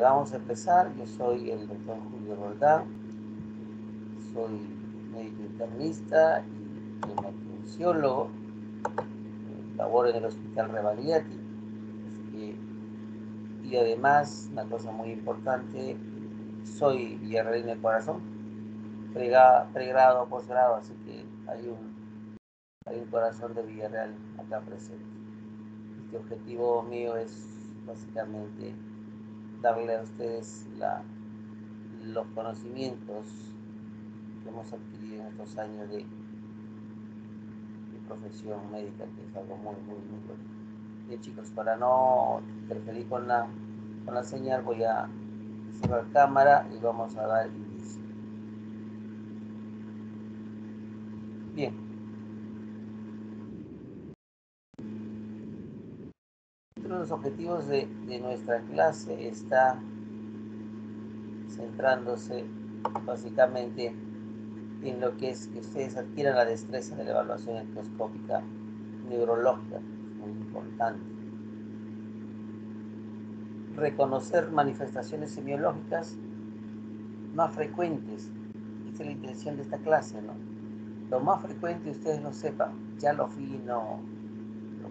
Vamos a empezar. Yo soy el doctor Julio Roldán. Soy médico internista y hematológico. Laboro en el Hospital Revaliati. Y además, una cosa muy importante, soy villarreal de corazón, pregrado, posgrado, así que hay un, hay un corazón de Villarreal acá presente. Este objetivo mío es básicamente darle a ustedes la, los conocimientos que hemos adquirido en estos años de, profesión médica, que es algo muy, muy, muy bueno. Bien chicos, para no interferir con la, con la señal, voy a cerrar cámara y vamos a dar inicio. Bien. Los objetivos de, nuestra clase está centrándose básicamente en lo que es que ustedes adquieran la destreza de la evaluación endoscópica neurológica, muy importante. Reconocer manifestaciones semiológicas más frecuentes. Esta es la intención de esta clase, ¿no? Lo más frecuente, ustedes lo sepan, ya lo fino,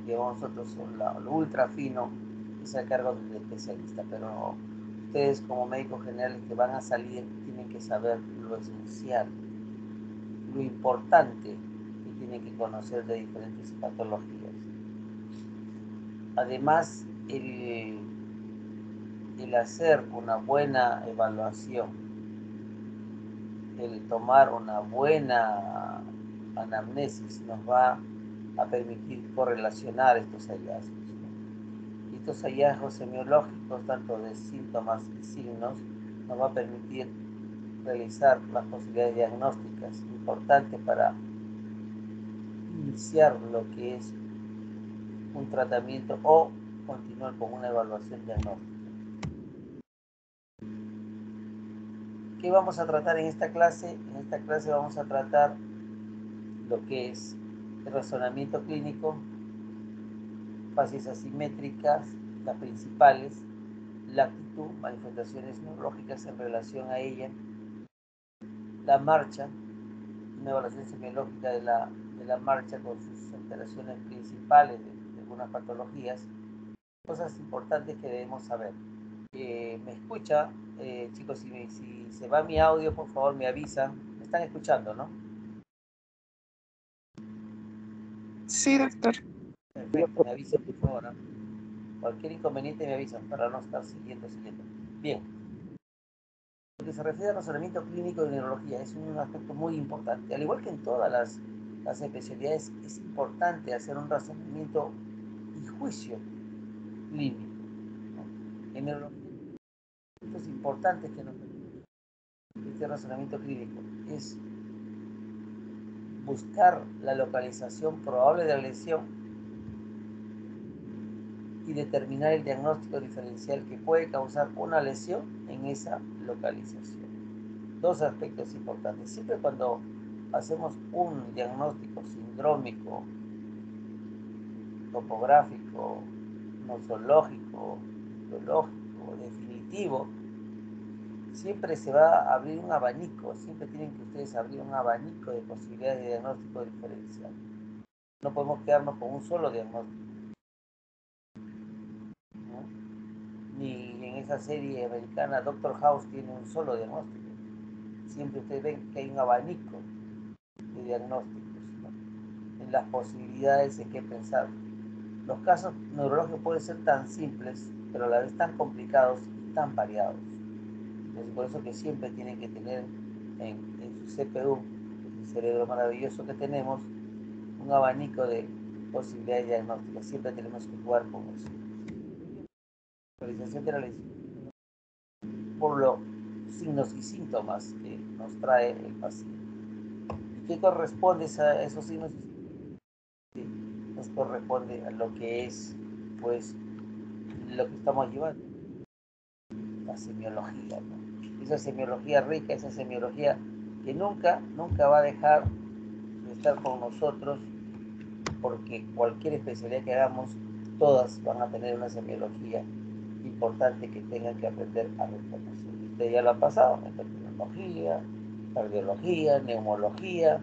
que nosotros son lo ultra fino es a cargo del especialista, pero ustedes como médicos generales que van a salir tienen que saber lo esencial, lo importante que tienen que conocer de diferentes patologías. Además, el, el hacer una buena evaluación, el tomar una buena anamnesis nos va a permitir correlacionar estos hallazgos. Estos hallazgos semiológicos, tanto de síntomas y signos, nos va a permitir realizar las posibilidades diagnósticas importantes para iniciar lo que es un tratamiento o continuar con una evaluación diagnóstica. ¿Qué vamos a tratar en esta clase? En esta clase vamos a tratar lo que es razonamiento clínico, fases asimétricas, las principales, la actitud, manifestaciones neurológicas en relación a ella, la marcha, una evaluación semiológica de la, de la marcha con sus alteraciones principales de, algunas patologías, cosas importantes que debemos saber. Eh, ¿Me escucha? Eh, chicos, si, si se va mi audio, por favor me avisa. Me están escuchando, ¿no? Sí, doctor. Perfecto, me avisan por favor. Cualquier inconveniente me avisan para no estar siguiendo, siguiendo. Bien. Lo que se refiere al razonamiento clínico de neurología es un aspecto muy importante. Al igual que en todas las, las especialidades, es importante hacer un razonamiento y juicio clínico. En neurología, es importante que nos este razonamiento clínico es buscar la localización probable de la lesión y determinar el diagnóstico diferencial que puede causar una lesión en esa localización. Dos aspectos importantes. Siempre cuando hacemos un diagnóstico sindrómico, topográfico, nosológico, biológico, definitivo, siempre se va a abrir un abanico, siempre tienen que ustedes abrir un abanico de posibilidades de diagnóstico diferencial. No podemos quedarnos con un solo diagnóstico. Ni en esa serie americana Doctor House tiene un solo diagnóstico. Siempre ustedes ven que hay un abanico de diagnósticos, en las posibilidades en que pensar. Los casos neurológicos pueden ser tan simples, pero a la vez tan complicados y tan variados. Por eso que siempre tienen que tener en, su CPU, el cerebro maravilloso que tenemos, un abanico de posibilidades diagnósticas. Siempre tenemos que jugar con eso. Realización de la por los signos y síntomas que nos trae el paciente. ¿Qué corresponde a esos signos síntomas? nos corresponde a lo que es, pues, lo que estamos llevando, la semiología, ¿no? Esa semiología rica, esa semiología que nunca, nunca va a dejar de estar con nosotros, porque cualquier especialidad que hagamos, todas van a tener una semiología importante que tengan que aprender a reconocer. Usted ya lo ha pasado, endocrinología, cardiología, neumología,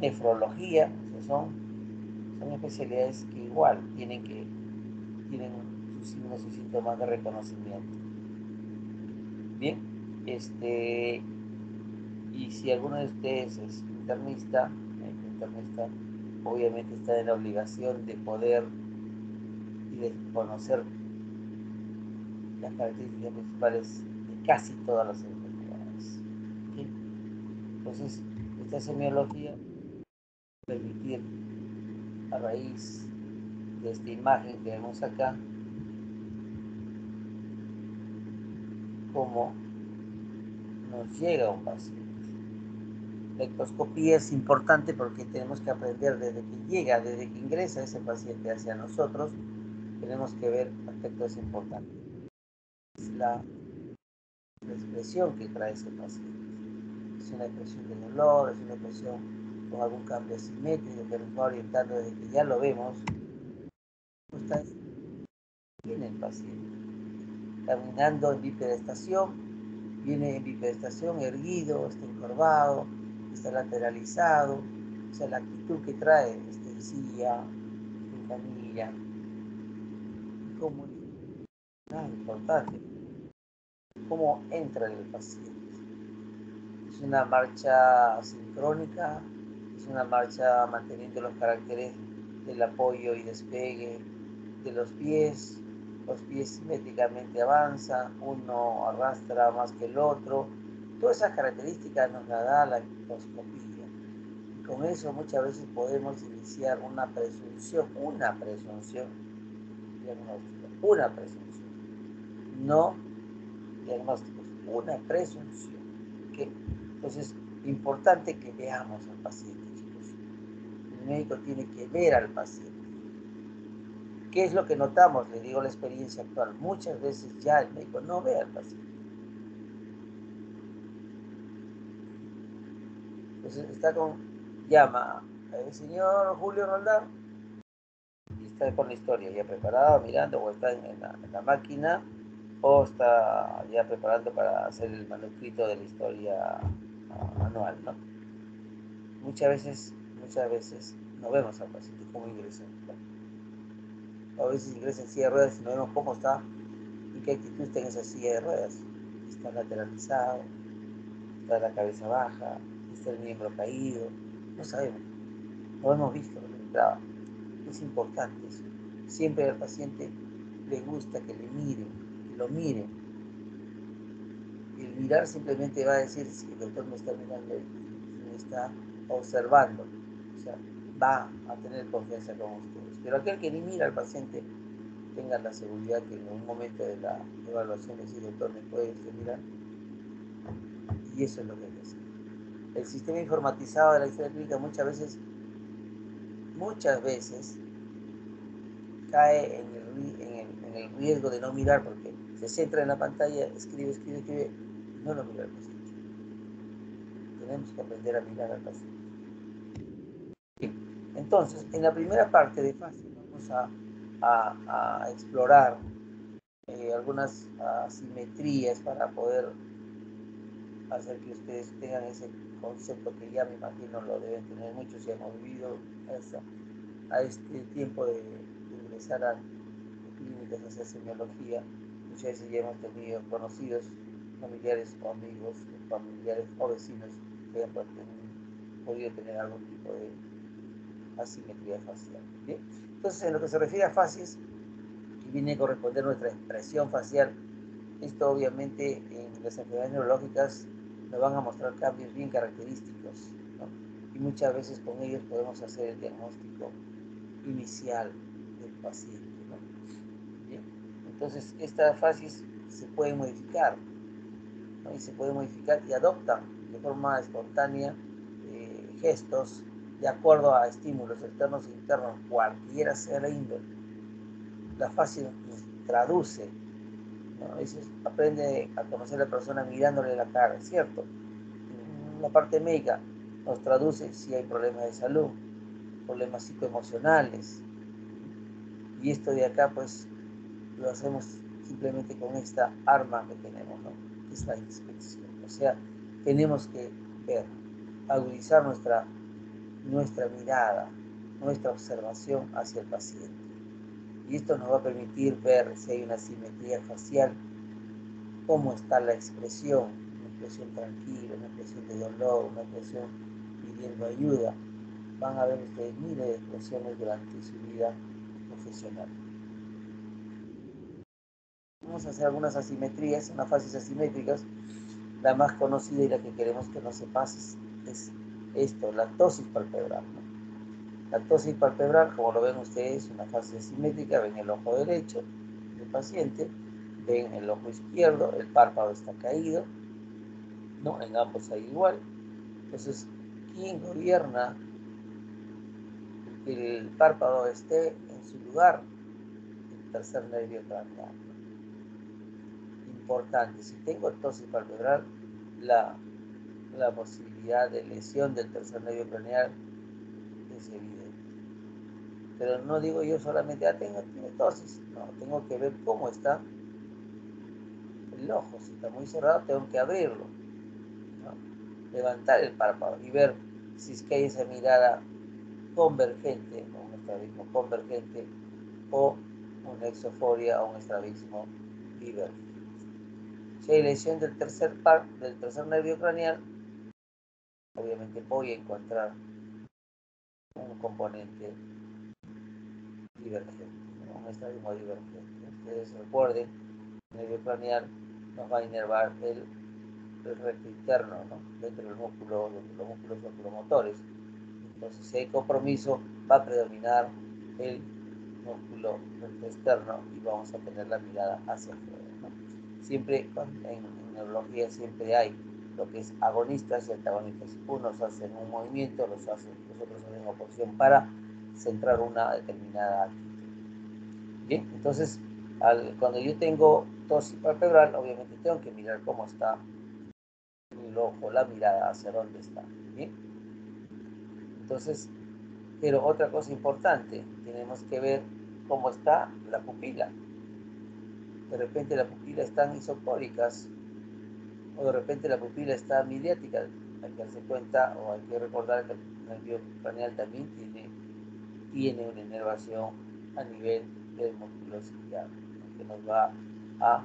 nefrología, son, son especialidades que igual tienen que tienen sus signos y síntomas de reconocimiento. Bien, este y si alguno de ustedes es internista, obviamente está en la obligación de poder y de conocer las características principales de casi todas las enfermedades. Entonces, esta semiología permitir a raíz de esta imagen que vemos acá cómo nos llega un paciente. La ectoscopía es importante porque tenemos que aprender desde que llega, desde que ingresa ese paciente hacia nosotros, tenemos que ver aspectos importantes. Es la, la expresión que trae ese paciente. Es una expresión de dolor, es una expresión con algún cambio asimétrico que nos va orientando desde que ya lo vemos, está viene el paciente caminando en bipedestación, viene en bipedestación erguido, está encorvado, está lateralizado, o sea, la actitud que trae, está en silla, en camilla, cómo nada importante, cómo entra el paciente. Es una marcha sincrónica, una marcha manteniendo los caracteres del apoyo y despegue de los pies. Los pies simétricamente avanzan, uno arrastra más que el otro. Todas esas características nos las da la endoscopía. Y con eso muchas veces podemos iniciar una presunción, una presunción diagnóstica, una presunción. No diagnósticos, una presunción. Entonces, importante que veamos al paciente médico tiene que ver al paciente. ¿Qué es lo que notamos? Le digo la experiencia actual. Muchas veces ya el médico no ve al paciente. Entonces está con, llama al señor Julio Roldán y está con la historia ya preparado, mirando, o está en la, en la máquina, o está ya preparando para hacer el manuscrito de la historia anual, ¿no? Muchas veces muchas veces no vemos al paciente cómo ingresa. A veces ingresa en silla de ruedas y no vemos cómo está y qué actitud está en esa silla de ruedas. Está lateralizado, está la cabeza baja, está el miembro caído. No sabemos, no hemos visto lo que. Es importante eso. Siempre al paciente le gusta que le miren, que lo miren. El mirar simplemente va a decir si el doctor me está mirando, me está observando va a tener confianza con ustedes. Pero aquel que ni mira al paciente, tenga la seguridad que en un momento de la evaluación decir, doctor, ¿me puede usted mirar? Y eso es lo que hay que hacer. El sistema informatizado de la historia clínica muchas veces, muchas veces, cae en el, en el, riesgo de no mirar porque se centra en la pantalla, escribe, escribe, escribe, no lo mira al paciente. Tenemos que aprender a mirar al paciente. Entonces, en la primera parte de fase vamos a, explorar eh, algunas asimetrías para poder hacer que ustedes tengan ese concepto que ya me imagino lo deben tener muchos y hemos vivido a, este tiempo de, ingresar a clínicas a hacer semiología. Muchas veces ya hemos tenido conocidos, familiares o amigos, familiares o vecinos que han podido tener algún tipo de asimetría facial. Entonces, en lo que se refiere a fases, y viene a corresponder nuestra expresión facial, esto obviamente en las enfermedades neurológicas nos van a mostrar cambios bien característicos, y muchas veces con ellos podemos hacer el diagnóstico inicial del paciente. Entonces, estas fases se pueden modificar, y se pueden modificar y adoptan de forma espontánea eh, gestos, de acuerdo a estímulos externos e internos, cualquiera sea la índole. La fase traduce, ¿no? aprende a conocer a la persona mirándole la cara, ¿cierto? La parte médica nos traduce si hay problemas de salud, problemas psicoemocionales. Y esto de acá, pues, lo hacemos simplemente con esta arma que tenemos, ¿no? es la inspección. O sea, tenemos que ver, agudizar nuestra, nuestra mirada, nuestra observación hacia el paciente. Y esto nos va a permitir ver si hay una simetría facial, cómo está la expresión, una expresión tranquila, una expresión de dolor, una expresión pidiendo ayuda. Van a ver ustedes miles de expresiones durante su vida profesional. Vamos a hacer algunas asimetrías, unas fases asimétricas. La más conocida y la que queremos que no se pase es esto, la tosis palpebral. La tosis palpebral, como lo ven ustedes, una fase asimétrica, ven el ojo derecho del paciente, ven el ojo izquierdo, el párpado está caído, ¿no? En ambos hay igual. Entonces, ¿quién gobierna que el párpado esté en su lugar? El tercer nervio craneal. Importante, si tengo tosis palpebral, la, la posibilidad de lesión del tercer nervio craneal es evidente. Pero no digo yo solamente, ah, tengo, tiene tosis. No, tengo que ver cómo está el ojo. Si está muy cerrado, tengo que abrirlo. Levantar el párpado y ver si es que hay esa mirada convergente, un estrabismo convergente, o una exoforia o un estrabismo divergente. Si hay lesión del tercer par, del tercer nervio craneal, obviamente voy a encontrar un componente divergente, un estrabismo divergente. Ustedes recuerden, el nervio craneal nos va a inervar el, el recto interno, ¿no? dentro del músculo, los músculos oculomotores. Entonces, si hay compromiso, va a predominar el músculo recto externo y vamos a tener la mirada hacia afuera. ¿no? Siempre en, neurología siempre hay lo que es agonistas y antagonistas. Unos hacen un movimiento, los, hacen, los otros hacen oposición para centrar una determinada actitud. Entonces cuando yo tengo tosis palpebral, obviamente tengo que mirar cómo está el ojo, la mirada, hacia dónde está. Entonces, pero otra cosa importante, tenemos que ver cómo está la pupila. De repente la pupila está isopóricas o de repente la pupila está mediática. Hay que darse cuenta o hay que recordar que el nervio craneal también tiene, tiene una inervación a nivel del músculo ciliar, que nos va a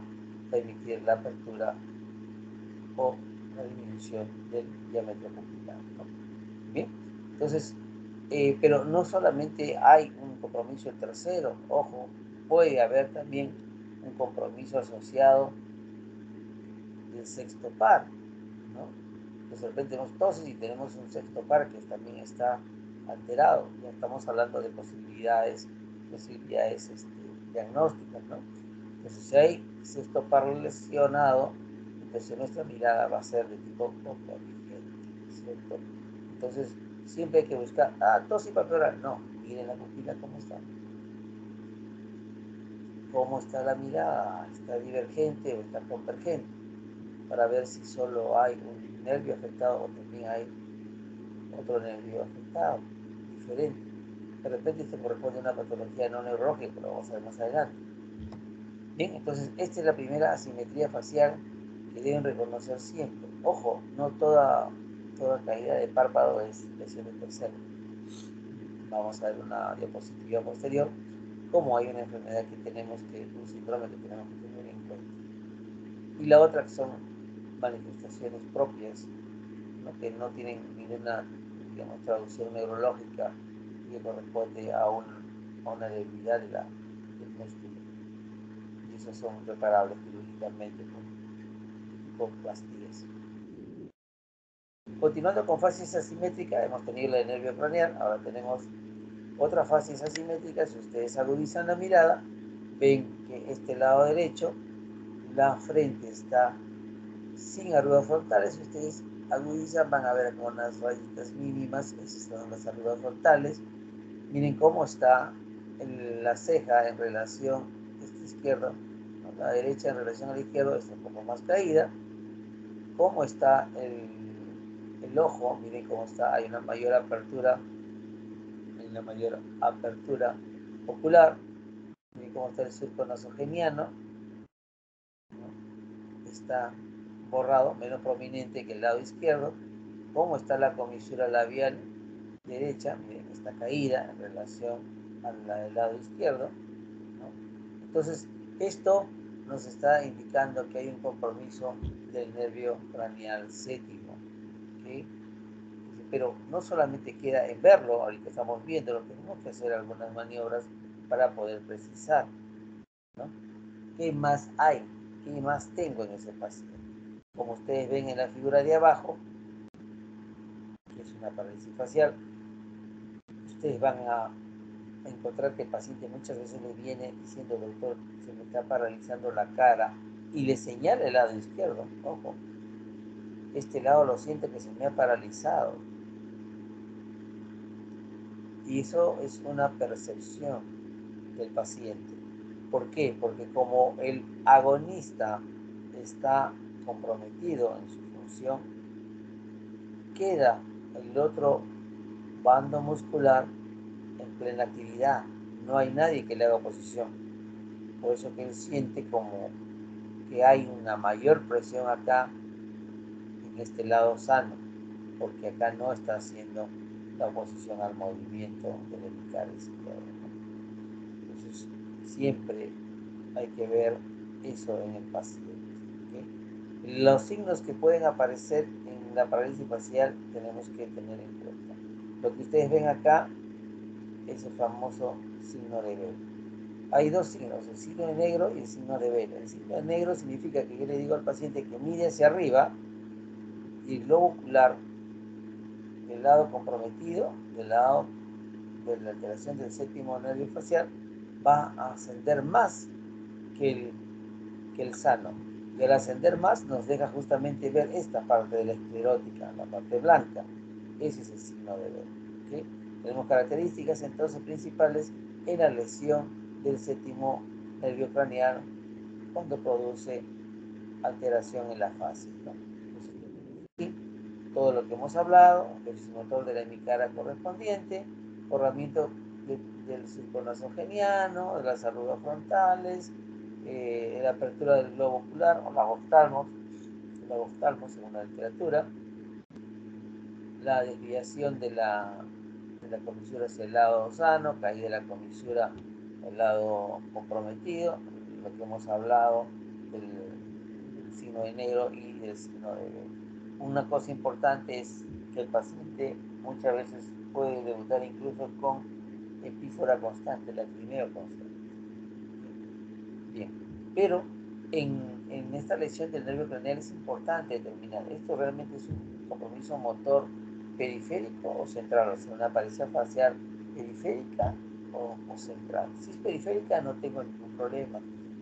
permitir la apertura o la disminución del diámetro pupilar. Bien, entonces, eh, pero no solamente hay un compromiso tercero, ojo, puede haber también un compromiso asociado del sexto par, ¿no? Pues de repente tenemos tosis y tenemos un sexto par que también está alterado, ya estamos hablando de posibilidades, posibilidades este, diagnósticas, ¿no? Entonces, si hay sexto par lesionado, entonces nuestra mirada va a ser de tipo ¿cierto? Entonces, siempre hay que buscar, ah, tosis palpebral, no, miren la pupila cómo está. ¿Cómo está la mirada? ¿Está divergente o está convergente? Para ver si solo hay un nervio afectado o también hay otro nervio afectado, diferente. De repente esto corresponde a una patología no neurológica, pero vamos a ver más adelante. Bien, entonces esta es la primera asimetría facial que deben reconocer siempre. Ojo, no toda, toda caída de párpado es lesión de tercero. Vamos a ver una diapositiva posterior, como hay una enfermedad que tenemos que, un síndrome que tenemos que tener en cuenta. Y la otra que son manifestaciones propias, que no tienen ninguna digamos, traducción neurológica que corresponde a, un, a una debilidad de la, del músculo son reparables quirúrgicamente con, con pastillas. Continuando con fases asimétricas, hemos tenido la de nervio craneal, ahora tenemos otra fase asimétrica. Si ustedes agudizan la mirada, ven que este lado derecho, la frente está sin arrugas frontales. Si ustedes agudizan, van a ver con unas rayitas mínimas, esas son las arrugas frontales. Miren cómo está la ceja en relación a esta izquierda la derecha en relación a la izquierda está un poco más caída. ¿Cómo está el, el ojo? Miren cómo está, hay una mayor apertura, hay una mayor apertura ocular. Miren cómo está el surco nasogeniano. está borrado, menos prominente que el lado izquierdo, como está la comisura labial derecha, miren, está caída en relación al lado izquierdo. Entonces, esto nos está indicando que hay un compromiso del nervio craneal séptimo. Pero no solamente queda en verlo, ahorita estamos viendo, lo tenemos que hacer algunas maniobras para poder precisar. ¿Qué más hay? ¿Qué más tengo en ese paciente? Como ustedes ven en la figura de abajo, que es una parálisis facial, ustedes van a encontrar que el paciente muchas veces le viene diciendo, doctor, se me está paralizando la cara y le señala el lado izquierdo, ojo, este lado lo siento que se me ha paralizado. Y eso es una percepción del paciente. ¿Por qué? Porque como el agonista está comprometido en su función, queda el otro bando muscular en plena actividad. No hay nadie que le haga oposición. Por eso que él siente como que hay una mayor presión acá en este lado sano, porque acá no está haciendo la oposición al movimiento del hemicardio izquierdo. Entonces, siempre hay que ver eso en el paciente. Los signos que pueden aparecer en la parálisis facial tenemos que tener en cuenta. Lo que ustedes ven acá es el famoso signo de vela. Hay dos signos, el signo de negro y el signo de vela. El signo de negro significa que yo le digo al paciente que mire hacia arriba y el globo ocular del lado comprometido, del lado de la alteración del séptimo nervio facial, va a ascender más que el sano. Y al ascender más nos deja justamente ver esta parte de la esclerótica, la parte blanca. Ese es el signo de ver. Tenemos características entonces principales en la lesión del séptimo nervio craneal cuando produce alteración en la fase. todo lo que hemos hablado, el motor de la hemicara correspondiente, borramiento del circo nasogeniano, de las arrugas frontales, eh, la apertura del globo ocular o la oftalmos, la oftalmos según la literatura, la desviación de la, la comisura hacia el lado sano, caída de la comisura al lado comprometido, lo que hemos hablado del, signo de negro y del signo de Una cosa importante es que el paciente muchas veces puede debutar incluso con epífora constante, lacrimeo constante. Pero en, en, esta lesión del nervio craneal es importante determinar, ¿esto realmente es un compromiso motor periférico o central? O sea, una aparición facial periférica o, o, central. Si es periférica no tengo ningún problema.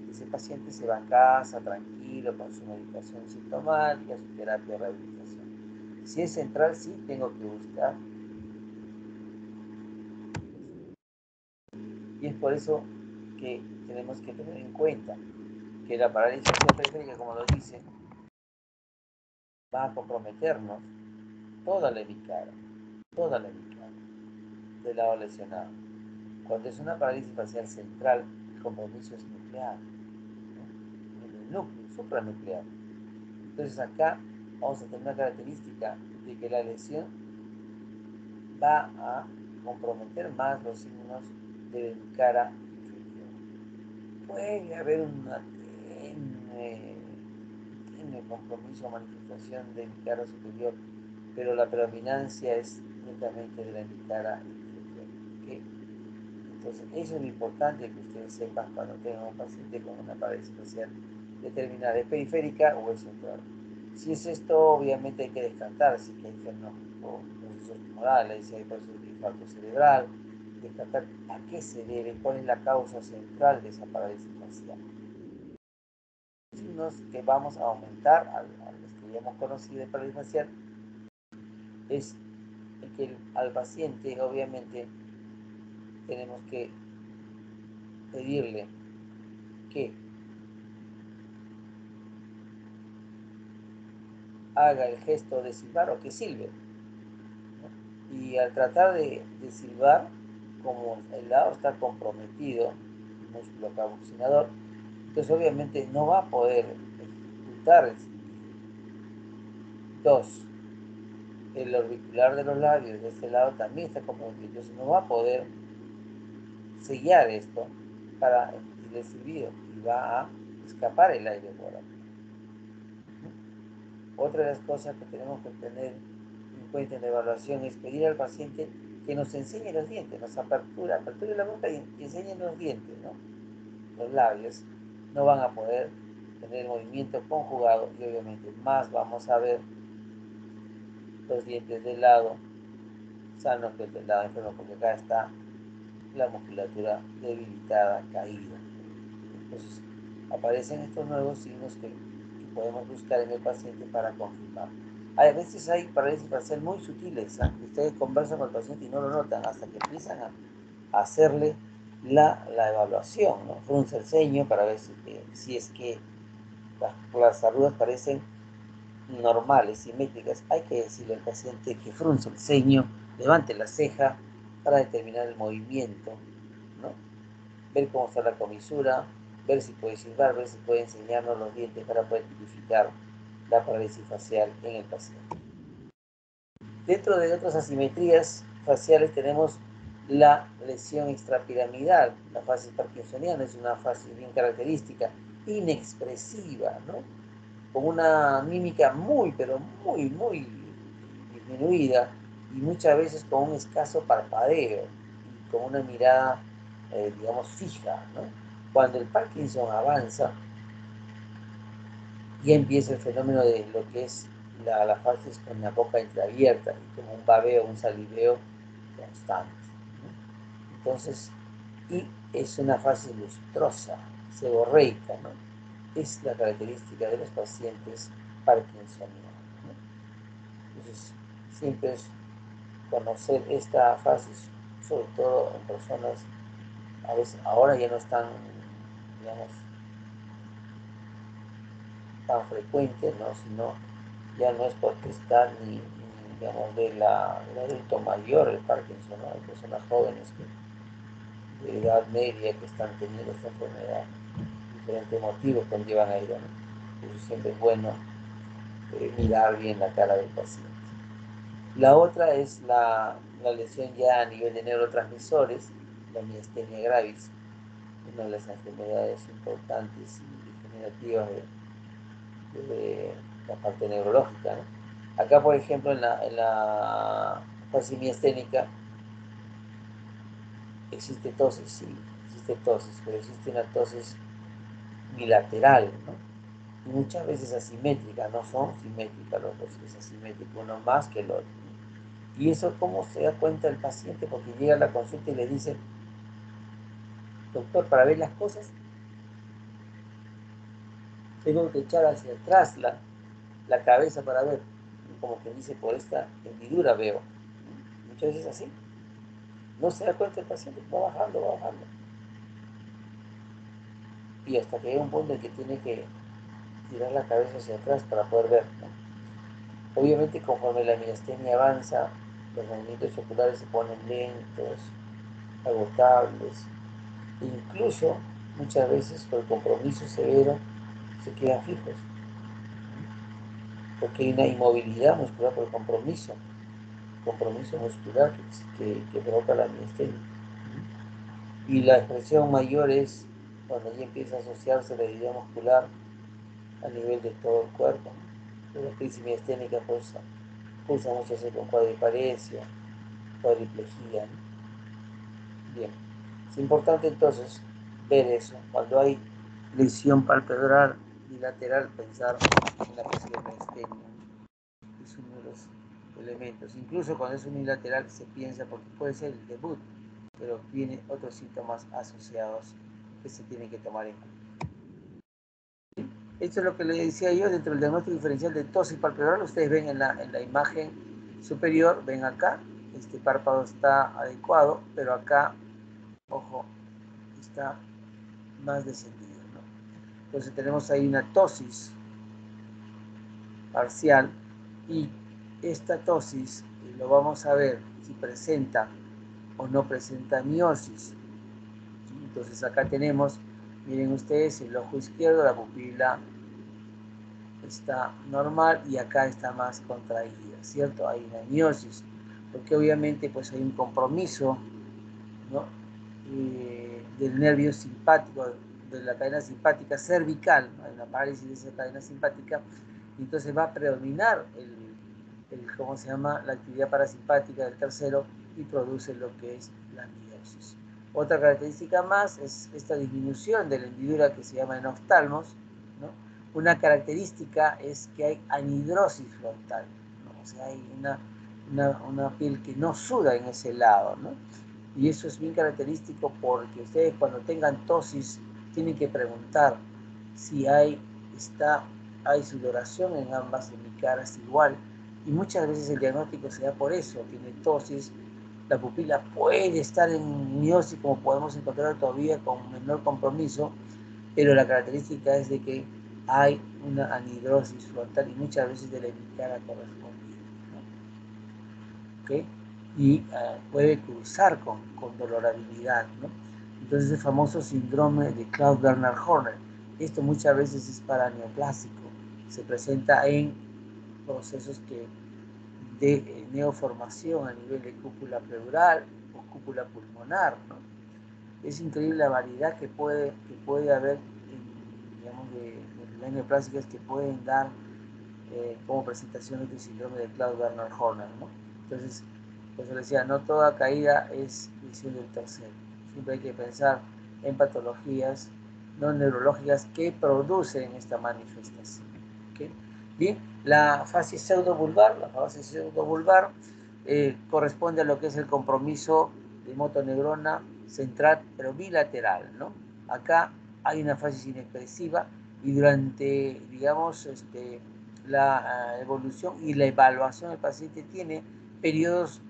Ese paciente se va a casa tranquilo con su medicación sintomática, su terapia de rehabilitación. Si es central, sí tengo que buscar Y es por eso que tenemos que tener en cuenta que la parálisis periférica, como lo dice, va a comprometernos toda la hemicara, toda la hemicara del lado lesionado. Cuando es una parálisis facial central, el compromiso es nuclear, en el núcleo, supranuclear. Entonces acá vamos a tener una característica de que la lesión va a comprometer más los signos de cara inferior. Puede haber una tenue, compromiso o manifestación de cara superior, pero la predominancia es netamente de la cara inferior. Entonces, eso es lo importante que ustedes sepan cuando tengan un paciente con una parálisis facial determinada, ¿es periférica o es central? Si es esto, obviamente hay que descartar si hay fenómeno procesos tumorales, si hay procesos de infarto cerebral, descartar a qué se debe, cuál es la causa central de esa parálisis facial. Signos que vamos a aumentar a, los que ya hemos conocido de parálisis facial es que al paciente obviamente tenemos que pedirle que haga el gesto de silbar o que silbe. Y al tratar de, silbar, como el lado está comprometido, el músculo cabucinador, entonces obviamente no va a poder el Dos, el auricular de los labios de este lado también está comprometido, entonces no va a poder sellar esto para el y va a escapar el aire por aquí. Otra de las cosas que tenemos que tener en cuenta en la evaluación es pedir al paciente que nos enseñe los dientes, nos apertura, aperture la boca y, enseñe los dientes, ¿no? Los labios no van a poder tener movimiento conjugado y obviamente más vamos a ver los dientes del lado sanos que del lado enfermo, porque acá está la musculatura debilitada, caída. Entonces, aparecen estos nuevos signos que, podemos buscar en el paciente para confirmar. A veces hay parálisis facial muy sutiles. ¿ah? Ustedes conversan con el paciente y no lo notan hasta que empiezan a, hacerle la, evaluación. ¿no? Frunce el ceño para ver si, si es que las, las arrugas parecen normales, simétricas, hay que decirle al paciente que frunce el ceño, levante la ceja para determinar el movimiento, ¿no? ver cómo está la comisura, ver si puede silbar, ver si puede enseñarnos los dientes para poder identificar la parálisis facial en el paciente. Dentro de otras asimetrías faciales tenemos la lesión extrapiramidal. La fase parkinsoniana es una fase bien característica, inexpresiva, ¿no? con una mímica muy, pero muy, muy disminuida y muchas veces con un escaso parpadeo y con una mirada, eh, digamos, fija. ¿no? Cuando el Parkinson avanza, ya empieza el fenómeno de lo que es la, la fase con la boca entreabierta y como un babeo, un saliveo constante. Entonces, y es una fase lustrosa, seborreica, ¿no? es la característica de los pacientes parkinsonianos. Entonces, siempre es conocer esta fase, sobre todo en personas, a veces ahora ya no están, digamos, tan frecuentes, ¿no? sino ya no es porque está ni, digamos, de la, adulto mayor el Parkinson, ¿no? hay personas jóvenes que, de edad media que están teniendo esta enfermedad diferentes motivos conllevan a ello. ¿no? siempre es bueno eh, mirar bien la cara del paciente. La otra es la, la, lesión ya a nivel de neurotransmisores, la miastenia gravis, una de las enfermedades importantes y degenerativas de, la parte neurológica. Acá, por ejemplo, en la, en la fase miasténica existe tosis, sí, existe tosis, pero existe una tosis bilateral, ¿no? Y muchas veces asimétrica, no son simétricas los dos, es asimétrico, uno más que el otro. Y eso cómo se da cuenta el paciente, porque llega a la consulta y le dice, doctor, para ver las cosas, tengo que echar hacia atrás la, la cabeza para ver, como que dice, por esta hendidura veo. Muchas veces así. No se da cuenta el paciente, va bajando, va bajando. Y hasta que llega un punto en que tiene que tirar la cabeza hacia atrás para poder ver. Obviamente conforme la miastenia avanza, los movimientos oculares se ponen lentos, agotables, e incluso muchas veces por el compromiso severo se quedan fijos, porque hay una inmovilidad muscular por el compromiso, compromiso muscular que, provoca la miastenia. Y la expresión mayor es cuando ya empieza a asociarse la idea muscular a nivel de todo el cuerpo. La crisis miasténica pulsa, pulsa muchas veces con cuadriparesia. Bien, es importante entonces ver eso. Cuando hay lesión palpebral bilateral, pensar en la posible miastenia. Es uno de los elementos. Incluso cuando es unilateral se piensa, porque puede ser el debut, pero tiene otros síntomas asociados que se tiene que tomar en cuenta. Esto es lo que le decía yo dentro del diagnóstico diferencial de tos y palpebral. Ustedes ven en la, en la imagen superior, ven acá, este párpado está adecuado, pero acá, ojo, está más descendido. Entonces tenemos ahí una tosis parcial y esta tosis lo vamos a ver si presenta o no presenta miosis entonces acá tenemos, miren ustedes, el ojo izquierdo, la pupila está normal y acá está más contraída, ¿cierto? Hay una miosis, porque obviamente pues hay un compromiso, ¿no? Eh, del nervio simpático, de la cadena simpática cervical, hay una parálisis de esa cadena simpática, entonces va a predominar el, el, ¿cómo se llama?, la actividad parasimpática del tercero y produce lo que es la miosis. Otra característica más es esta disminución de la hendidura que se llama enoftalmos. ¿no? Una característica es que hay anhidrosis frontal, ¿no? o sea, hay una, una, una, piel que no suda en ese lado. ¿no? Y eso es bien característico porque ustedes cuando tengan tosis tienen que preguntar si hay, está, hay sudoración en ambas hemicaras igual. Y muchas veces el diagnóstico se da por eso, tiene tosis, la pupila puede estar en miosis como podemos encontrar todavía con menor compromiso, pero la característica es de que hay una anhidrosis frontal y muchas veces de la hemicara correspondiente. ¿no? Y uh, puede cruzar con, con dolorabilidad. ¿no? Entonces el famoso síndrome de Klaus Bernard Horner. Esto muchas veces es para neoplásico. Se presenta en procesos que de neoformación a nivel de cúpula pleural o cúpula pulmonar. ¿no? Es increíble la variedad que puede, que puede haber en, digamos, de, de que pueden dar eh, como presentaciones del síndrome de Klaus Bernard Horner. ¿no? Entonces, pues yo decía, no toda caída es lesión del tercero. Siempre hay que pensar en patologías no neurológicas que producen esta manifestación. ¿okay? Bien, la fase pseudobulbar, la fase pseudobulbar eh, corresponde a lo que es el compromiso de motoneurona central, pero bilateral, ¿no? Acá hay una fase inexpresiva y durante, digamos, este, la uh, evolución y la evaluación del paciente tiene periodos,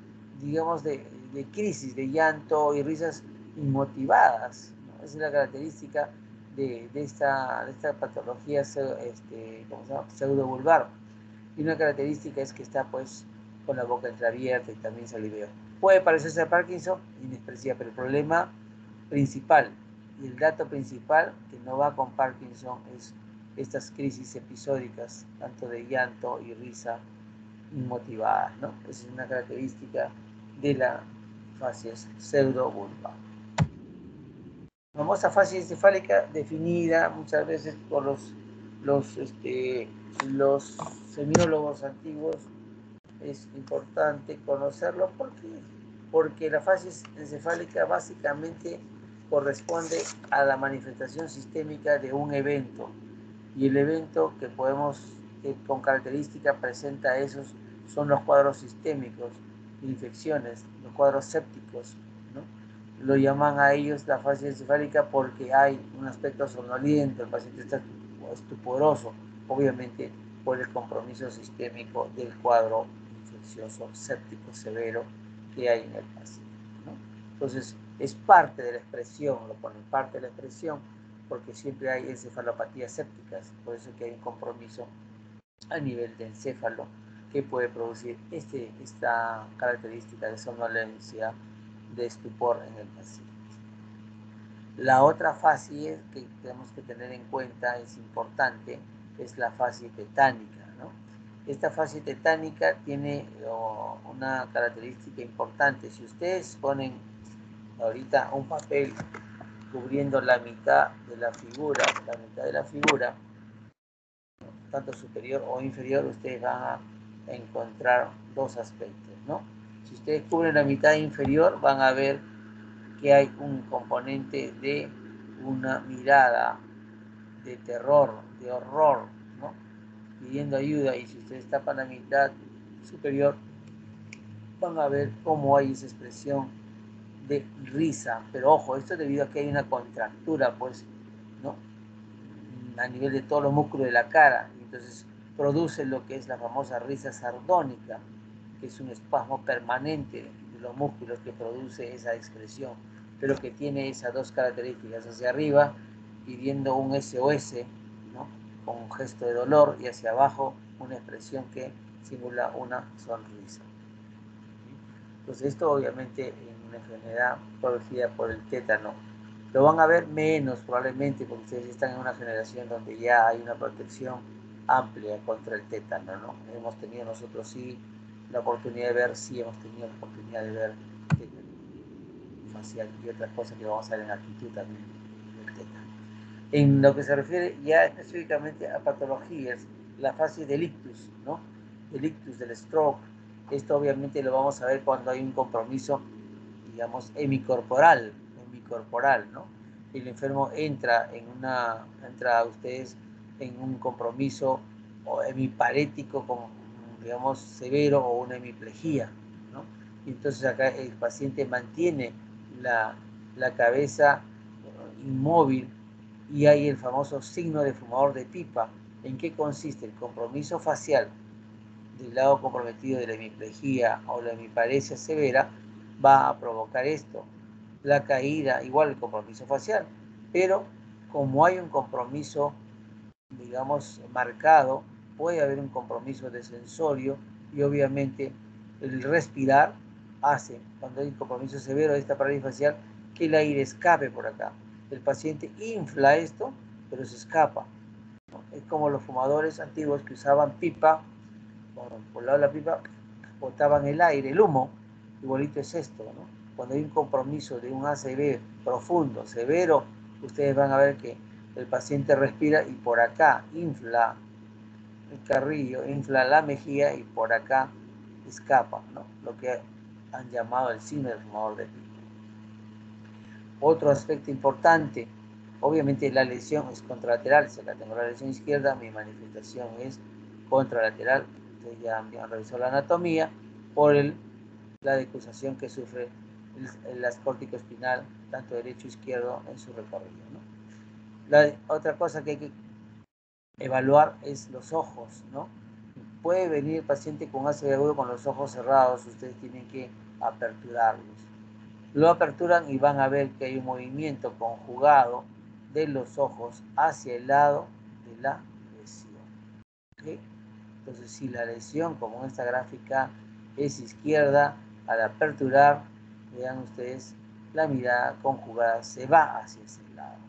digamos, de, crisis, de llanto y risas inmotivadas. Esa es la característica de, esta, de esta patología este, ¿cómo se llama? pseudovulvar. Y una característica es que está pues con la boca entreabierta y también saliveo. Puede parecerse a Parkinson, inexpresiva, pero el problema principal y el dato principal que no va con Parkinson es estas crisis episódicas, tanto de llanto y risa inmotivadas, ¿no? Esa es una característica de la fase pseudovulvar famosa fase encefálica definida muchas veces por los, los, este, los semiólogos antiguos, es importante conocerlo. Porque, porque la fase encefálica básicamente corresponde a la manifestación sistémica de un evento. Y el evento que podemos, que con característica presenta esos son los cuadros sistémicos, infecciones, los cuadros sépticos, lo llaman a ellos la fase encefálica porque hay un aspecto somnoliento, el paciente está estuporoso, obviamente por el compromiso sistémico del cuadro infeccioso séptico severo que hay en el paciente. Entonces, es parte de la expresión, lo ponen parte de la expresión, porque siempre hay encefalopatías sépticas, por eso que hay un compromiso a nivel de encéfalo que puede producir este, esta característica de somnolencia de estupor en el paciente. La otra fase que tenemos que tener en cuenta, es importante, es la fase tetánica. ¿no? Esta fase tetánica tiene una característica importante. Si ustedes ponen ahorita un papel cubriendo la mitad de la figura, la mitad de la figura, tanto superior o inferior, ustedes van a encontrar dos aspectos, ¿no? Si ustedes cubren la mitad inferior, van a ver que hay un componente de una mirada de terror, de horror, ¿no? pidiendo ayuda. Y si ustedes tapan la mitad superior, van a ver cómo hay esa expresión de risa. Pero ojo, esto es debido a que hay una contractura, pues, ¿no? A nivel de todos los músculos de la cara. Entonces produce lo que es la famosa risa sardónica que es un espasmo permanente de los músculos que produce esa expresión, pero que tiene esas dos características, hacia arriba pidiendo un SOS, ¿no? con un gesto de dolor, y hacia abajo una expresión que simula una sonrisa. Entonces esto obviamente en una enfermedad producida por el tétano. Lo van a ver menos probablemente porque ustedes están en una generación donde ya hay una protección amplia contra el tétano, ¿no? Hemos tenido nosotros sí la oportunidad de ver, sí hemos tenido la oportunidad de ver facial y otras cosas que vamos a ver en actitud también del tétano. En lo que se refiere ya específicamente a patologías, la fase del ictus, ¿no? El ictus, del stroke, esto obviamente lo vamos a ver cuando hay un compromiso, digamos, hemicorporal, hemicorporal, ¿no? El enfermo entra en una, entra a ustedes en un compromiso o hemiparético, como, digamos, severo o una hemiplegia, ¿no? entonces acá el paciente mantiene la, la cabeza inmóvil y hay el famoso signo de fumador de pipa. ¿En qué consiste? El compromiso facial del lado comprometido de la hemiplegia o la hemiparesia severa va a provocar esto. La caída, igual el compromiso facial, pero como hay un compromiso, digamos, marcado, puede haber un compromiso de sensorio y obviamente el respirar hace, cuando hay un compromiso severo de esta parálisis facial, que el aire escape por acá. El paciente infla esto, pero se escapa. Es como los fumadores antiguos que usaban pipa, por, el lado de la pipa, botaban el aire, el humo, igualito es esto, ¿no? Cuando hay un compromiso de un ACV profundo, severo, ustedes van a ver que el paciente respira y por acá infla el carrillo, infla la mejilla y por acá escapa, ¿no? Lo que han llamado el signo del fumador de pipa. Otro aspecto importante, obviamente la lesión es contralateral, si acá tengo la lesión izquierda, mi manifestación es contralateral, ustedes ya han, revisado la anatomía, por el, la decusación que sufre el, el ascórtico espinal, tanto derecho e izquierdo, en su recorrido. La otra cosa que hay que evaluar es los ojos, ¿no? Puede venir el paciente con ácido agudo con los ojos cerrados, ustedes tienen que aperturarlos. Lo aperturan y van a ver que hay un movimiento conjugado de los ojos hacia el lado de la lesión. Entonces, si la lesión, como en esta gráfica, es izquierda, al aperturar, vean ustedes, la mirada conjugada se va hacia ese lado.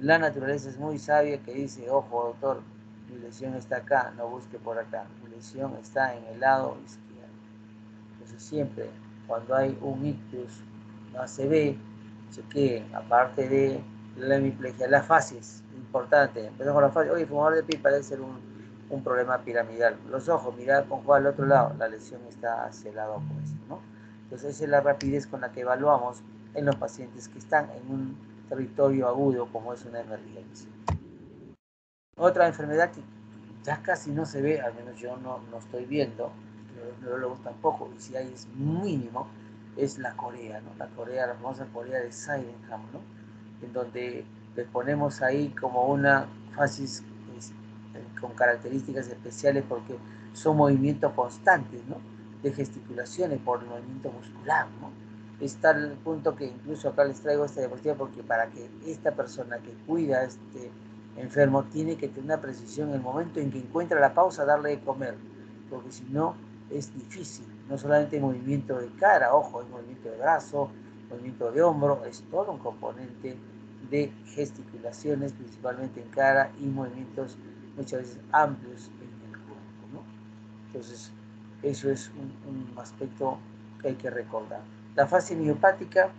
La naturaleza es muy sabia que dice, ojo doctor, mi lesión está acá, no busque por acá, mi lesión está en el lado izquierdo. Entonces siempre cuando hay un ictus, no se ve, chequeen, aparte de la hemiplegia, las fases, importante, empezamos con la fase, oye, fumador de pipa debe ser un, un problema piramidal. Los ojos, mirar con cuál al otro lado, la lesión está hacia el lado opuesto, ¿no? Entonces esa es la rapidez con la que evaluamos en los pacientes que están en un territorio agudo como es una emergencia. Otra enfermedad que ya casi no se ve, al menos yo no, no estoy viendo, los neurólogos tampoco, y si hay es mínimo, es la Corea, ¿no? La Corea, la famosa Corea de Sydenham, ¿no? En donde le ponemos ahí como una fasis con características especiales porque son movimientos constantes, ¿no? De gesticulaciones por el movimiento muscular, ¿no? Es tal punto que incluso acá les traigo esta diapositiva porque para que esta persona que cuida a este enfermo tiene que tener precisión en el momento en que encuentra la pausa, darle de comer, porque si no es difícil. No solamente movimiento de cara, ojo, es movimiento de brazo, movimiento de hombro, es todo un componente de gesticulaciones, principalmente en cara, y movimientos muchas veces amplios en el cuerpo. Entonces, eso es un, aspecto que hay que recordar. La fase miopática,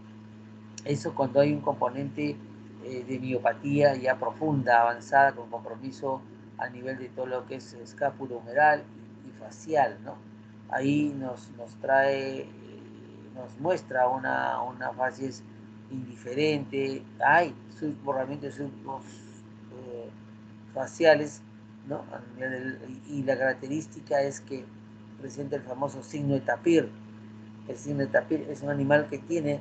eso cuando hay un componente eh, de miopatía ya profunda, avanzada, con compromiso a nivel de todo lo que es escápulo humeral y, facial, ¿no? Ahí nos, nos trae, nos muestra una, una fase indiferente, hay borramientos de eh, faciales, ¿no? y la característica es que presenta el famoso signo de tapir. El de tapir es un animal que tiene,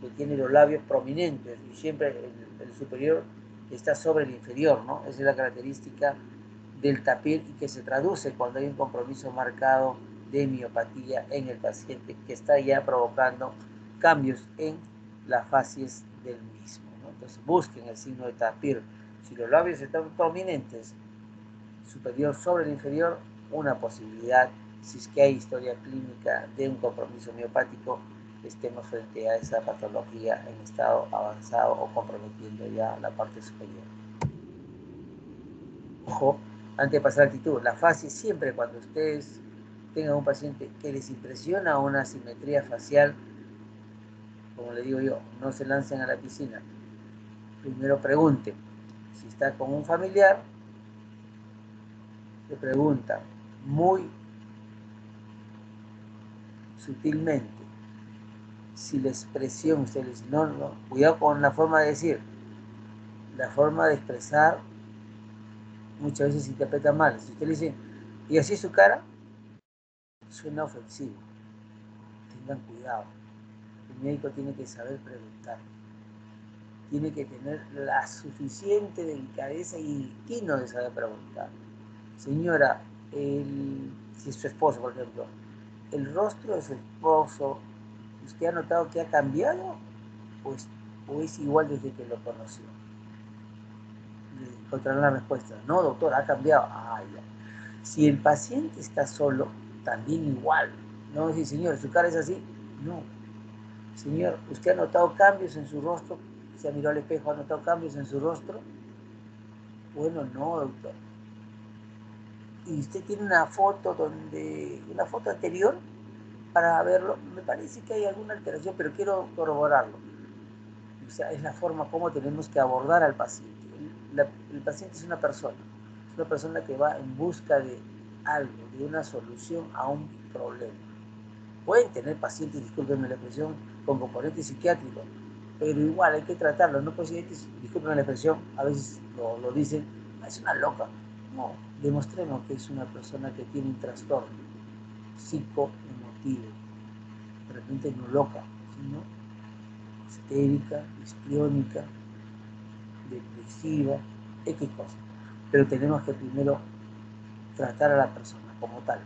que tiene los labios prominentes y siempre el, superior está sobre el inferior, ¿no? Esa es la característica del tapir y que se traduce cuando hay un compromiso marcado de miopatía en el paciente que está ya provocando cambios en las fases del mismo. Entonces busquen el signo de tapir. Si los labios están prominentes, superior sobre el inferior, una posibilidad, si es que hay historia clínica de un compromiso miopático, estemos frente a esa patología en estado avanzado o comprometiendo ya la parte superior. Ojo, antes de pasar a actitud, la fase siempre cuando ustedes tengan un paciente que les impresiona una simetría facial, como le digo yo, no se lancen a la piscina. Primero pregunten si está con un familiar, le preguntan muy sutilmente si la expresión, usted dice, no, no, cuidado con la forma de decir, la forma de expresar muchas veces se interpreta mal. Si usted le dice, y así su cara, suena ofensivo. Tengan cuidado. El médico tiene que saber preguntar. Tiene que tener la suficiente delicadeza y tino de saber preguntar. Señora, si es su esposo, por ejemplo, el rostro de su esposo, ¿usted ha notado que ha cambiado? Pues, ¿O es igual desde que lo conoció? encontrarán la respuesta. No, doctor, ha cambiado. Ah, Si el paciente está solo, también igual. No decir, señor, su cara es así. No. Señor, ¿usted ha notado cambios en su rostro? ¿Se mirado al espejo? ¿Ha notado cambios en su rostro? Bueno, no, doctor. ¿Y usted tiene una foto donde, una foto anterior para verlo? Me parece que hay alguna alteración, pero quiero corroborarlo. O sea, es la forma como tenemos que abordar al paciente el paciente es una persona, es una persona que va en busca de algo, de una solución a un problema. Pueden tener pacientes, discúlpenme la expresión, con componente psiquiátrico, pero igual hay que tratarlo. No pacientes, discúlpenme la expresión, a veces lo, lo dicen, es una loca. No, demostremos que es una persona que tiene un trastorno psicoemotivo. De repente no loca, sino histérica, histriónica, depresiva, X cosas. Pero tenemos que primero tratar a la persona como tal,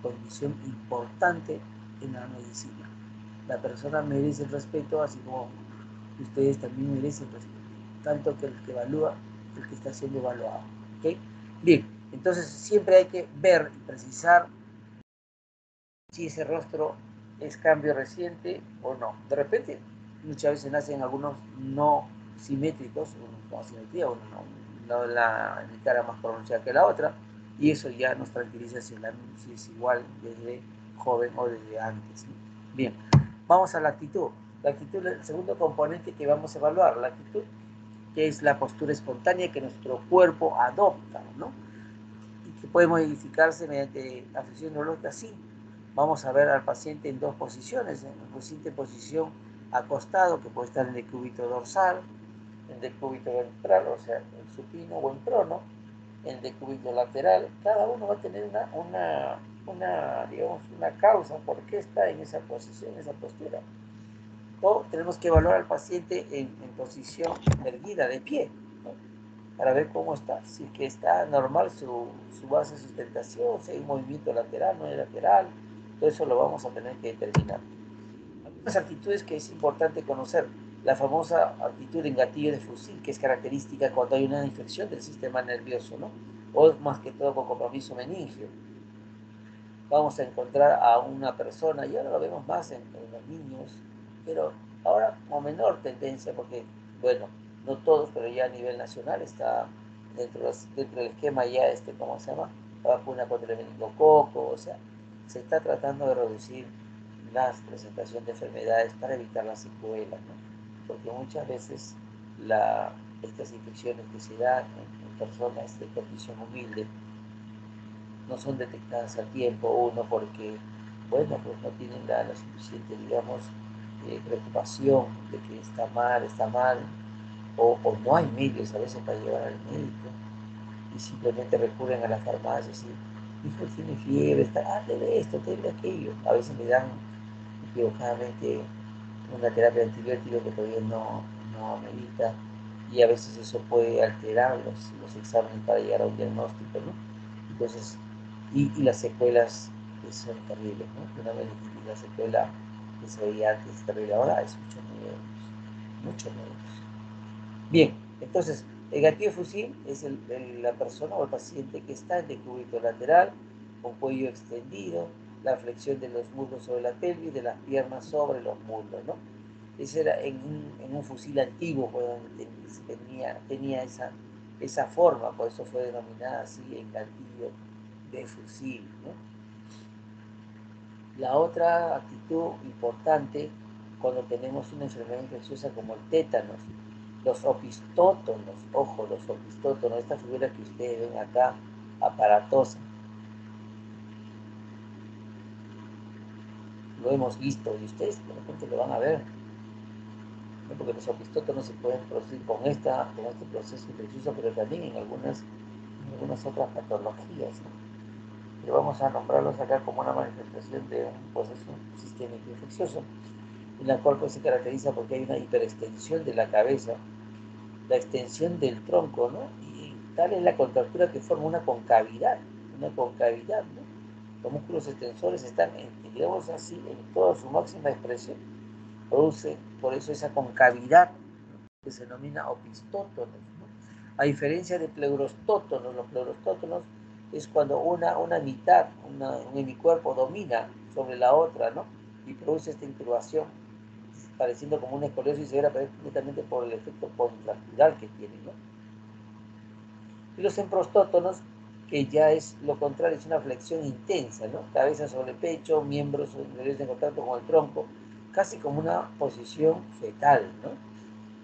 condición importante en la medicina. La persona merece el respeto, así como ustedes también merecen respeto, tanto que el que evalúa, el que está siendo evaluado. ¿okay? Bien, entonces siempre hay que ver y precisar si ese rostro es cambio reciente o no. De repente, muchas veces nacen algunos no simétricos, uno con asimetría, uno no, la, cara más pronunciada que la otra, y eso ya nos tranquiliza si, es igual desde joven o desde antes. Bien, vamos a la actitud. La actitud es el segundo componente que vamos a evaluar, la actitud, que es la postura espontánea que nuestro cuerpo adopta, ¿no? Puede modificarse mediante la función neurológica, sí. Vamos a ver al paciente en dos posiciones, en la posición acostado, que puede estar en el cúbito dorsal, en decúbito ventral, o sea, en supino o en prono, en decúbito lateral, cada uno va a tener una, una, digamos, una causa por qué está en esa posición, en esa postura. O tenemos que evaluar al paciente en, posición erguida, de pie, para ver cómo está, si es que está normal su, su base de sustentación, si hay un movimiento lateral, no hay lateral, todo eso lo vamos a tener que determinar. Algunas actitudes que es importante conocer la famosa actitud en gatillo de fusil, que es característica cuando hay una infección del sistema nervioso, ¿no? O más que todo con compromiso meningio. Vamos a encontrar a una persona, y ahora lo vemos más en, los niños, pero ahora con menor tendencia, porque, bueno, no todos, pero ya a nivel nacional está dentro, del esquema ya, este, ¿cómo se llama? La vacuna contra el meningococo, o sea, se está tratando de reducir la presentación de enfermedades para evitar las secuelas, ¿no? porque muchas veces estas infecciones que se dan en, personas de condición humilde no son detectadas a tiempo, uno porque, bueno, pues no tienen la, suficiente, digamos, eh, preocupación de que está mal, está mal, o, no hay medios a veces para llevar al médico, y simplemente recurren a la farmacia y hijo tiene fiebre, está, ah, debe esto, debe aquello. A veces le dan equivocadamente una terapia antibiótica que todavía no, no amerita y a veces eso puede alterar los, exámenes para llegar a un diagnóstico, ¿no? Entonces, y, y las secuelas son terribles, ¿no? Una la secuela que se veía antes terrible, ahora es mucho menos, mucho menos. Bien, entonces, el gatillo fusil es el, la persona o el paciente que está en decúbito lateral, con cuello extendido, la flexión de los muslos sobre la pelvis, de las piernas sobre los muslos, ¿no? Ese era en un, en un fusil antiguo, pues, tenía, tenía esa, esa forma, por eso fue denominada así en gatillo de fusil. La otra actitud importante cuando tenemos una enfermedad infecciosa como el tétanos, los opistótonos, ojo, los opistótonos, esta figura que ustedes ven acá, aparatosa. Lo hemos visto y ustedes de repente lo van a ver. Porque los opistótonos se pueden producir con, esta, con este proceso infeccioso, pero también en algunas, algunas otras patologías. Pero vamos a nombrarlos acá como una manifestación de un proceso sistémico infeccioso en la cual pues, se caracteriza porque hay una hiperextensión de la cabeza, la extensión del tronco, ¿no? Y tal es la contractura que forma una concavidad, una concavidad, ¿no? Los músculos extensores están, digamos así, en toda su máxima expresión. Produce por eso esa concavidad que se denomina opistótonos, ¿no? A diferencia de pleurostótonos, los pleurostótonos es cuando una, una mitad, un hemicuerpo domina sobre la otra, ¿no? Y produce esta intubación pareciendo como una escoliosis severa, pero es por el efecto contractural que tiene. ¿no? Y los emprostótonos, que ya es lo contrario, es una flexión intensa, ¿no? cabeza sobre pecho, miembros en contacto con el tronco, casi como una posición fetal. ¿no?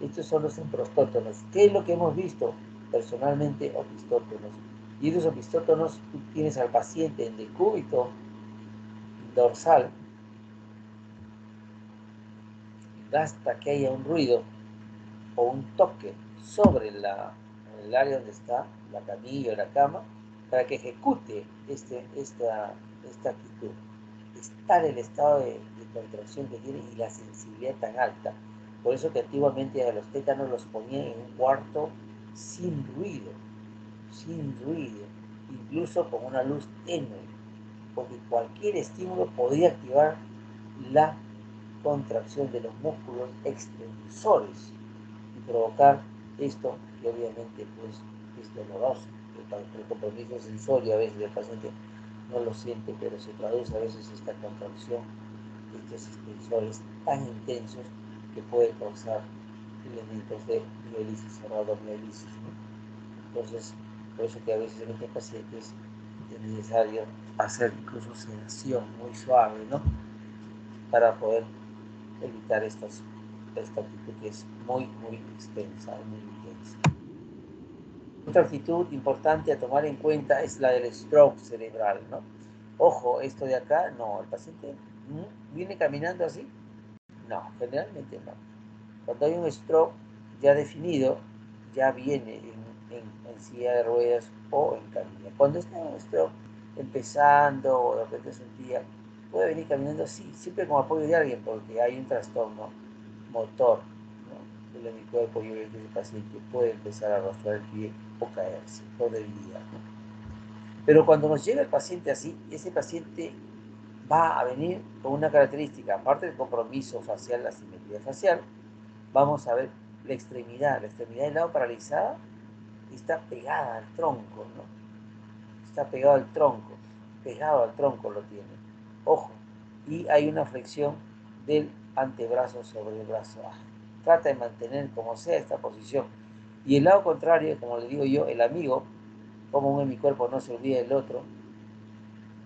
Estos son los emprostótonos. ¿Qué es lo que hemos visto? Personalmente, opistótonos. Y esos opistótonos, tú tienes al paciente en decúbito dorsal, basta que haya un ruido o un toque sobre el área donde está la camilla o la cama para que ejecute este, esta, actitud. Es tal el estado de, contracción que tiene y la sensibilidad tan alta. Por eso que antiguamente a los tétanos los ponían en un cuarto sin ruido, sin ruido, incluso con una luz tenue, porque cualquier estímulo podría activar la contracción de los músculos extensores y provocar esto que obviamente pues es doloroso. El, compromiso sensorio a veces el paciente no lo siente, pero se traduce a veces esta contracción de estos extensores tan intensos que puede causar elementos de mielisis o rabdomielisis. Entonces, por eso que a veces en estos pacientes es necesario hacer incluso sedación muy suave, ¿no? Para poder evitar estas, esta actitud que es muy, muy extensa, muy intensa. Otra actitud importante a tomar en cuenta es la del stroke cerebral, ¿no? Ojo, esto de acá, no, el paciente viene caminando así. No, generalmente no. Cuando hay un stroke ya definido, ya viene en, en, en silla de ruedas o en camilla. Cuando está un stroke empezando o de repente sentía puede venir caminando así, siempre con apoyo de alguien, porque hay un trastorno motor ¿no? del cuerpo y obviamente el paciente puede empezar a arrastrar el pie o caerse por debilidad. Pero cuando nos llega el paciente así, ese paciente va a venir con una característica, aparte del compromiso facial, la simetría facial, vamos a ver la extremidad, la extremidad del lado paralizada está pegada al tronco, ¿no? Está pegado al tronco, pegado al tronco lo tiene ojo, y hay una flexión del antebrazo sobre el brazo. trata de mantener como sea esta posición. Y el lado contrario, como le digo yo, el amigo, como uno en mi cuerpo no se olvida del otro,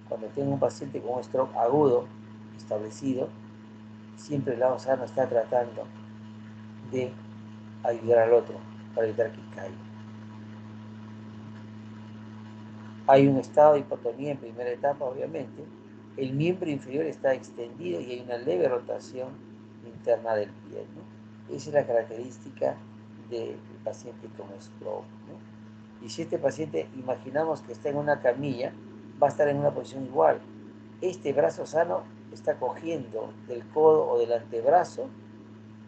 cuando tengo un paciente con un stroke agudo establecido, siempre el lado sano está tratando de ayudar al otro para evitar que caiga. Hay un estado de hipotonía en primera etapa, obviamente, el miembro inferior está extendido y hay una leve rotación interna del pie. Esa es la característica del paciente con stroke. Y si este paciente imaginamos que está en una camilla, va a estar en una posición igual. Este brazo sano está cogiendo del codo o del antebrazo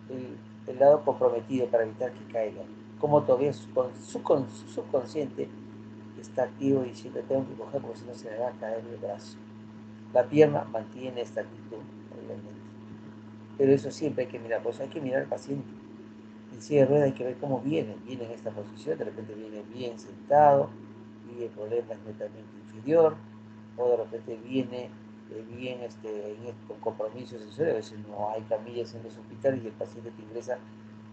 el, lado comprometido para evitar que caiga. Como todavía su, su, su subconsciente está activo y diciendo tengo que coger porque si no se me va a caer el brazo. La pierna mantiene esta actitud, obviamente. Pero eso siempre hay que mirar, pues hay que mirar al paciente. En silla hay que ver cómo viene, viene en esta posición, de repente viene bien sentado y el problema es netamente inferior, o de repente viene eh, bien este, con compromisos a veces no hay camillas en los hospitales y el paciente que ingresa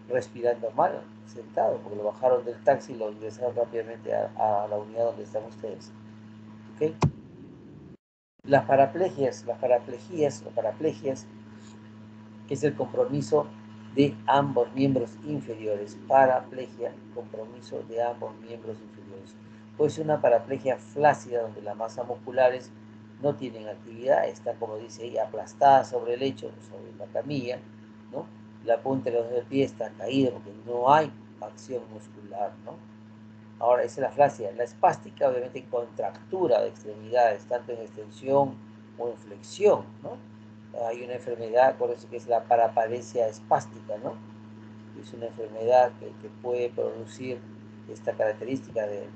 respirando mal, sentado, porque lo bajaron del taxi y lo ingresaron rápidamente a, la unidad donde están ustedes. ¿Okay? Las paraplegias, las paraplegias o paraplegias, que es el compromiso de ambos miembros inferiores. Paraplegia, compromiso de ambos miembros inferiores. Puede ser una paraplegia flácida donde las masas musculares no tienen actividad, está como dice ahí, aplastada sobre el lecho, sobre la camilla, ¿no? La punta de los del pie está caída porque no hay acción muscular, ¿no? Ahora, esa es la flácida. La espástica, obviamente, en contractura de extremidades, tanto en extensión o en flexión, ¿no? Hay una enfermedad, por que es la paraparesia espástica, ¿no? Es una enfermedad que, puede producir esta característica de,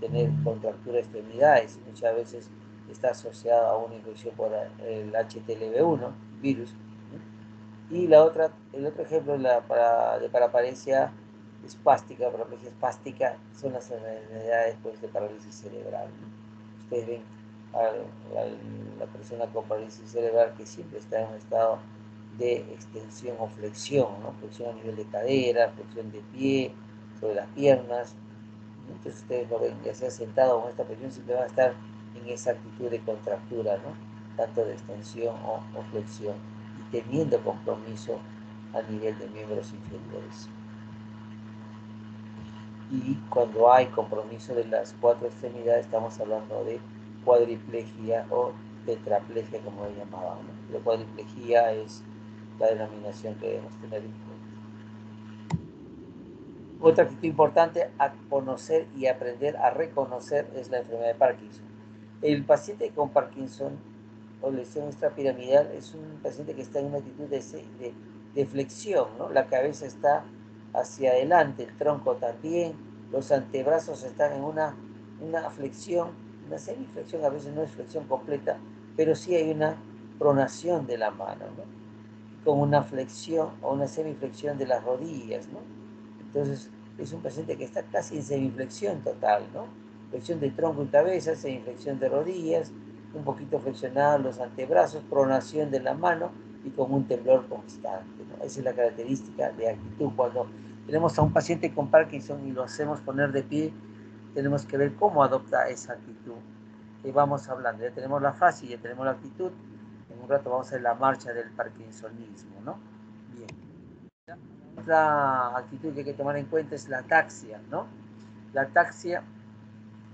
tener contractura de extremidades. Muchas veces está asociada a una infección por el HTLV1, virus. Y la otra, el otro ejemplo la de paraparesia espástica, paraplegia espástica, son las enfermedades pues, de parálisis cerebral. Ustedes ven a la, persona con parálisis cerebral que siempre está en un estado de extensión o flexión, ¿no? flexión a nivel de cadera, flexión de pie, sobre las piernas. Entonces ustedes lo ven, ya sea sentado o en esta posición, siempre va a estar en esa actitud de contractura, ¿no? tanto de extensión o, o flexión, y teniendo compromiso a nivel de miembros inferiores y cuando hay compromiso de las cuatro extremidades estamos hablando de cuadriplegia o tetraplegia como lo llamábamos. La cuadriplegia es la denominación que debemos tener en cuenta. Otra actitud importante a conocer y aprender a reconocer es la enfermedad de Parkinson. El paciente con Parkinson o lesión extrapiramidal es un paciente que está en una actitud de, de, de flexión, ¿no? La cabeza está hacia adelante, el tronco también, los antebrazos están en una, una flexión, una semiflexión, a veces no es flexión completa, pero sí hay una pronación de la mano, ¿no? con una flexión o una semiflexión de las rodillas. Entonces es un paciente que está casi en semiflexión total, ¿no? Flexión de tronco y cabeza, semiflexión de rodillas, un poquito flexionados los antebrazos, pronación de la mano y con un temblor constante. ¿no? Esa es la característica de actitud. Cuando tenemos a un paciente con Parkinson y lo hacemos poner de pie, tenemos que ver cómo adopta esa actitud que vamos hablando. Ya tenemos la fase, ya tenemos la actitud. En un rato vamos a ver la marcha del parkinsonismo, ¿no? Bien. Otra actitud que hay que tomar en cuenta es la taxia, ¿no? La taxia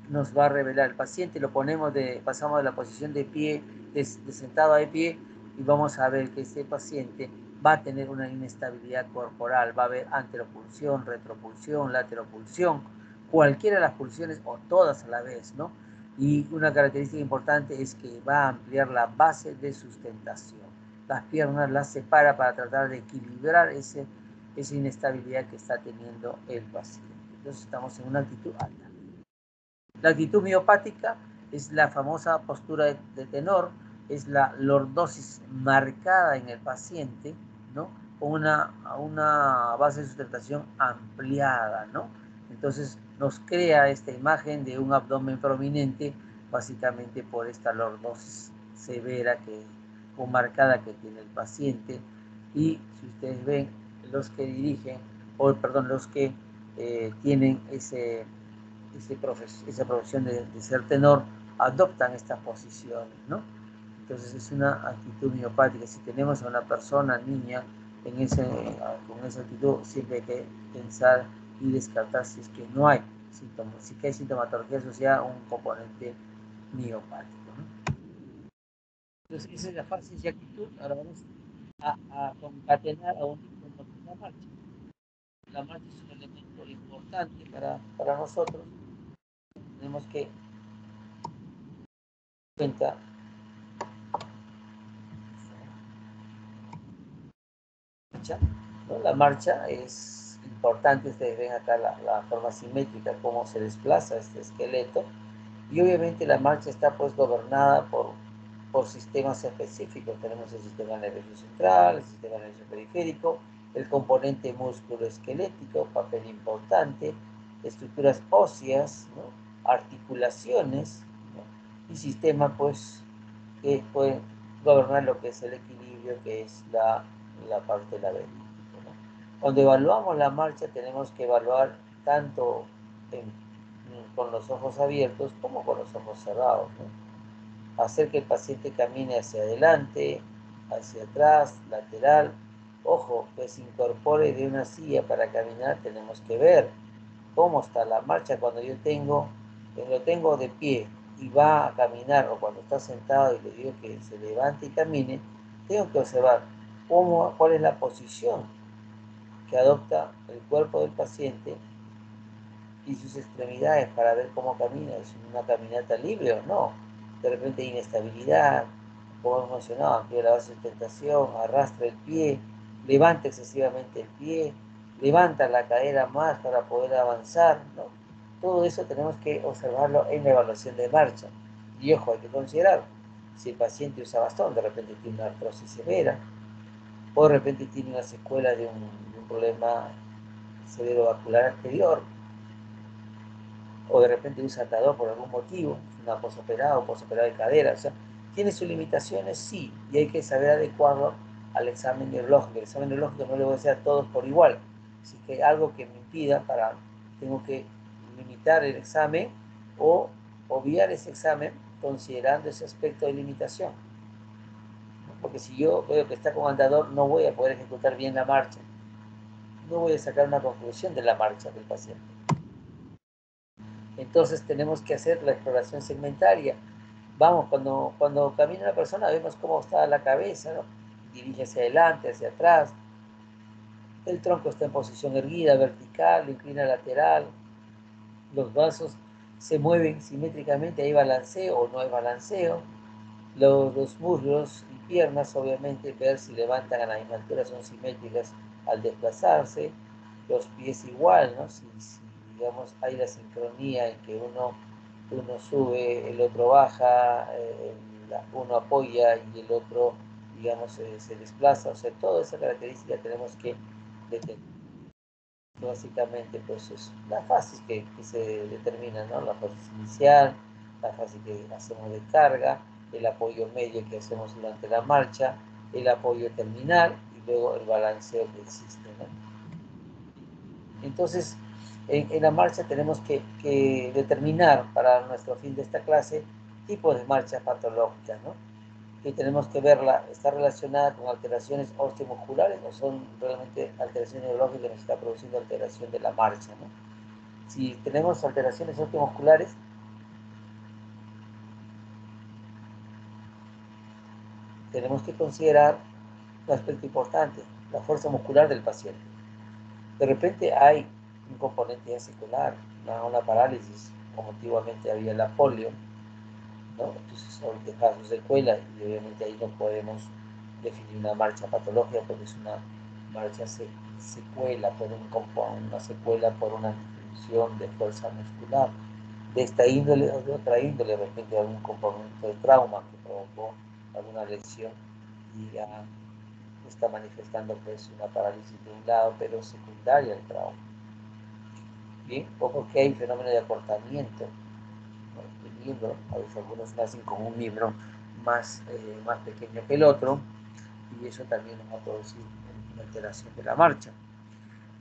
nos va a revelar el paciente, lo ponemos de, pasamos de la posición de pie, de, de sentado de pie, y vamos a ver que ese paciente va a tener una inestabilidad corporal, va a haber anteropulsión, retropulsión, lateropulsión, cualquiera de las pulsiones o todas a la vez, ¿no? Y una característica importante es que va a ampliar la base de sustentación. Las piernas las separa para tratar de equilibrar ese, esa inestabilidad que está teniendo el paciente. Entonces estamos en una actitud alta. La actitud miopática es la famosa postura de tenor, es la lordosis marcada en el paciente, ¿no? Con una, una base de sustentación ampliada, ¿no? Entonces nos crea esta imagen de un abdomen prominente, básicamente por esta lordosis severa que, o marcada que tiene el paciente. Y si ustedes ven, los que dirigen, o perdón, los que eh, tienen ese, ese esa profesión de, de ser tenor, adoptan estas posiciones, ¿no? Entonces es una actitud miopática. Si tenemos a una persona, niña, en ese, con esa actitud, siempre hay que pensar y descartar si es que no hay síntomas, si que hay sintomatología asociada a un componente miopático. Entonces esa es la fase de actitud. Ahora vamos a, concatenar a un la marcha. La marcha es un elemento importante para, para nosotros. Tenemos que cuenta La marcha es importante, ustedes ven acá la, forma simétrica, cómo se desplaza este esqueleto. Y obviamente la marcha está pues gobernada por, por sistemas específicos. Tenemos el sistema nervioso central, el sistema nervioso periférico, el componente músculo esquelético, papel importante, estructuras óseas, articulaciones y sistema pues que puede gobernar lo que es el equilibrio, que es la la parte de la Cuando evaluamos la marcha tenemos que evaluar tanto con los ojos abiertos como con los ojos cerrados. Hacer que el paciente camine hacia adelante, hacia atrás, lateral. Ojo, que se incorpore de una silla para caminar tenemos que ver cómo está la marcha cuando yo tengo, lo tengo de pie y va a caminar o cuando está sentado y le digo que se levante y camine, tengo que observar cómo, cuál es la posición que adopta el cuerpo del paciente y sus extremidades para ver cómo camina, es una caminata libre o no. De repente hay inestabilidad, como hemos mencionado, amplía la base de tentación, arrastra el pie, levanta excesivamente el pie, levanta la cadera más para poder avanzar, ¿no? Todo eso tenemos que observarlo en la evaluación de marcha. Y ojo, hay que considerar, si el paciente usa bastón, de repente tiene una artrosis severa, o de repente tiene una secuela de un, problema cerebrovascular anterior, o de repente usa atador por algún motivo, una posoperada o posoperada de cadera, o sea, tiene sus limitaciones, sí, y hay que saber adecuarlo al examen neurológico. El examen neurológico no le voy a hacer a todos por igual, así que algo que me impida para, tengo que limitar el examen o obviar ese examen considerando ese aspecto de limitación. Porque si yo veo que está con andador, no voy a poder ejecutar bien la marcha. No voy a sacar una conclusión de la marcha del paciente. Entonces tenemos que hacer la exploración segmentaria. Vamos, cuando, cuando camina una persona vemos cómo está la cabeza, dirige hacia adelante, hacia atrás. El tronco está en posición erguida, vertical, inclina lateral. Los vasos se mueven simétricamente, hay balanceo o no hay balanceo. Los, los muslos piernas, obviamente, ver si levantan a la misma altura, son simétricas al desplazarse. Los pies igual, ¿no? Si, digamos, hay la sincronía en que uno, uno sube, el otro baja, eh, uno apoya y el otro, digamos, eh, se desplaza. O sea, toda esa característica tenemos que detener. Básicamente, pues es la fase que, que se determina, ¿no? La fase inicial, la fase que hacemos de carga, el apoyo medio que hacemos durante la marcha, el apoyo terminal y luego el balanceo que existe. ¿no? Entonces, en, la marcha tenemos que, determinar para nuestro fin de esta clase tipos de marcha patológicas, ¿no? Y tenemos que verla, ¿está relacionada con alteraciones osteomusculares o son realmente alteraciones neurológicas que nos está produciendo alteración de la marcha, ¿no? Si tenemos alteraciones osteomusculares, tenemos que considerar un aspecto importante, la fuerza muscular del paciente. De repente hay un componente ya secular, una, parálisis, como antiguamente había la polio, ¿no? Entonces deja su secuela y obviamente ahí no podemos definir una marcha patológica porque es una marcha secuela por un, una secuela por una disfunción de fuerza muscular de esta índole o de otra índole, de repente algún componente de trauma que provocó alguna lesión y ya está manifestando pues una parálisis de un lado, pero secundaria al trauma. Bien, o porque hay fenómeno de acortamiento del miembro, a veces algunos nacen con un miembro más, eh, más pequeño que el otro, y eso también nos va a producir una alteración de la marcha.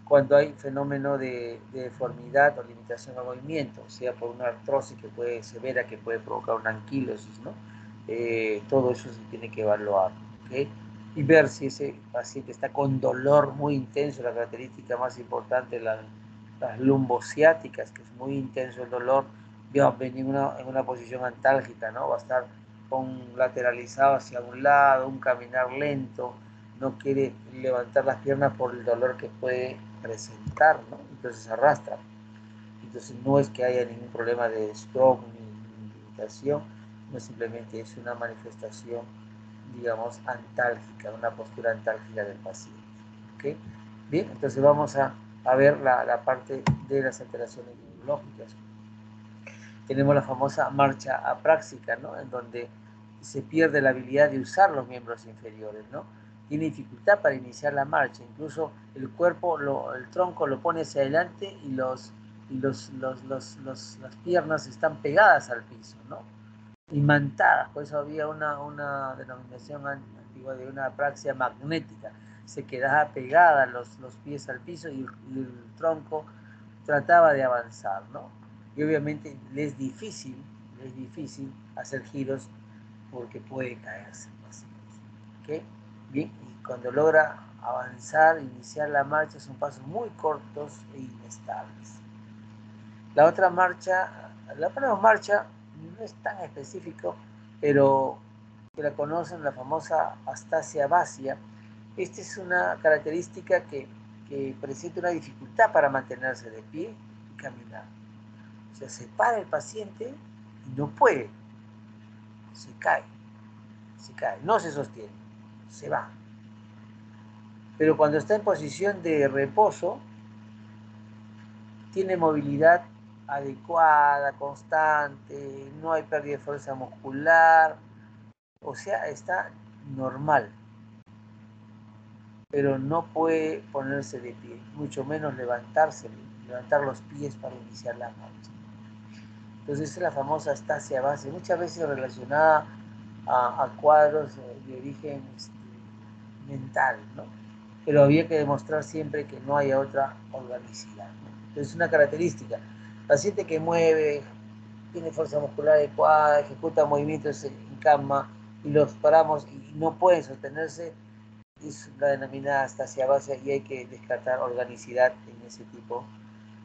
Cuando hay fenómeno de, deformidad o limitación al movimiento, sea por una artrosis que puede severa, que puede provocar una anquilosis, ¿no? Eh, todo eso se tiene que evaluar. Y ver si ese paciente está con dolor muy intenso, la característica más importante, la las lumbociáticas, que es muy intenso el dolor, a venir una, en una posición antálgica, ¿no? Va a estar con lateralizado hacia un lado, un caminar lento, no quiere levantar las piernas por el dolor que puede presentar, ¿no? Entonces arrastra. Entonces no es que haya ningún problema de stroke ni limitación, simplemente es una manifestación, digamos, antálgica, una postura antálgica del paciente. Bien, entonces vamos a ver la, parte de las alteraciones neurológicas. Tenemos la famosa marcha apráxica, ¿no? En donde se pierde la habilidad de usar los miembros inferiores, ¿no? Tiene dificultad para iniciar la marcha, incluso el cuerpo, el tronco lo pone hacia adelante y, los, los, las piernas están pegadas al piso, ¿no? Imantadas, por eso había una, denominación antigua de una apraxia magnética, se quedaba pegada los, pies al piso y el, tronco trataba de avanzar, ¿no? Y obviamente le es difícil, es difícil hacer giros porque puede caerse. ¿Ok? Bien, y cuando logra avanzar, iniciar la marcha, son pasos muy cortos e inestables. La otra marcha, la otra marcha no es tan específico, pero que la conocen, la famosa astasia vacia. Esta es una característica que, que presenta una dificultad para mantenerse de pie y caminar. O sea, se para el paciente y no puede, se cae, se cae, no se sostiene, se va. Pero cuando está en posición de reposo, tiene movilidad adecuada, constante, no hay pérdida de fuerza muscular, o sea, está normal, pero no puede ponerse de pie, mucho menos levantarse, levantar los pies para iniciar la marcha. Entonces es la famosa estasia base, muchas veces relacionada a, cuadros de origen este, mental, ¿no? Pero había que demostrar siempre que no haya otra organicidad. Entonces es una característica paciente que mueve, tiene fuerza muscular adecuada, ejecuta movimientos en cama y los paramos y no pueden sostenerse, es la denominada astasia base y hay que descartar organicidad en ese tipo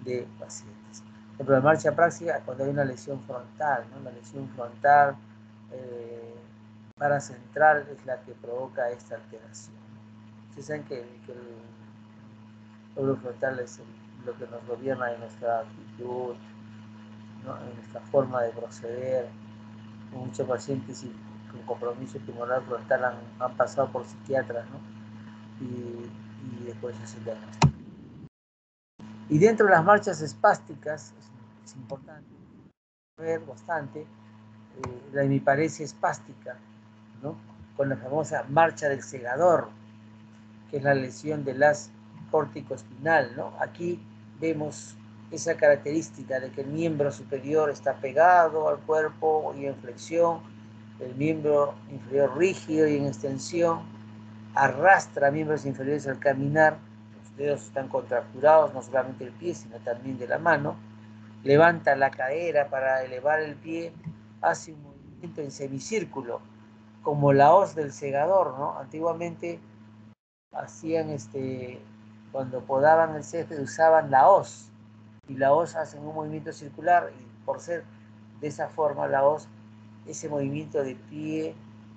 de pacientes. Ejemplo, la marcha práctica cuando hay una lesión frontal, ¿no? la lesión frontal eh, paracentral es la que provoca esta alteración. Ustedes saben que, que el lóbulo frontal es el lo que nos gobierna en nuestra actitud, en nuestra forma de proceder. Muchos pacientes con compromiso tumoral frontal han, han pasado por psiquiatras ¿no? y, y, después se diagnóstico. Y dentro de las marchas espásticas, es, importante ver bastante, eh, la hemiparesia espástica, ¿no? con la famosa marcha del segador, que es la lesión de las córtico espinal, ¿no? Aquí vemos esa característica de que el miembro superior está pegado al cuerpo y en flexión, el miembro inferior rígido y en extensión, arrastra miembros inferiores al caminar, los dedos están contracturados, no solamente el pie, sino también de la mano, levanta la cadera para elevar el pie, hace un movimiento en semicírculo, como la hoz del segador, ¿no? Antiguamente hacían este, cuando podaban el césped usaban la hoz y la hoz hace un movimiento circular y por ser de esa forma la hoz, ese movimiento de pie,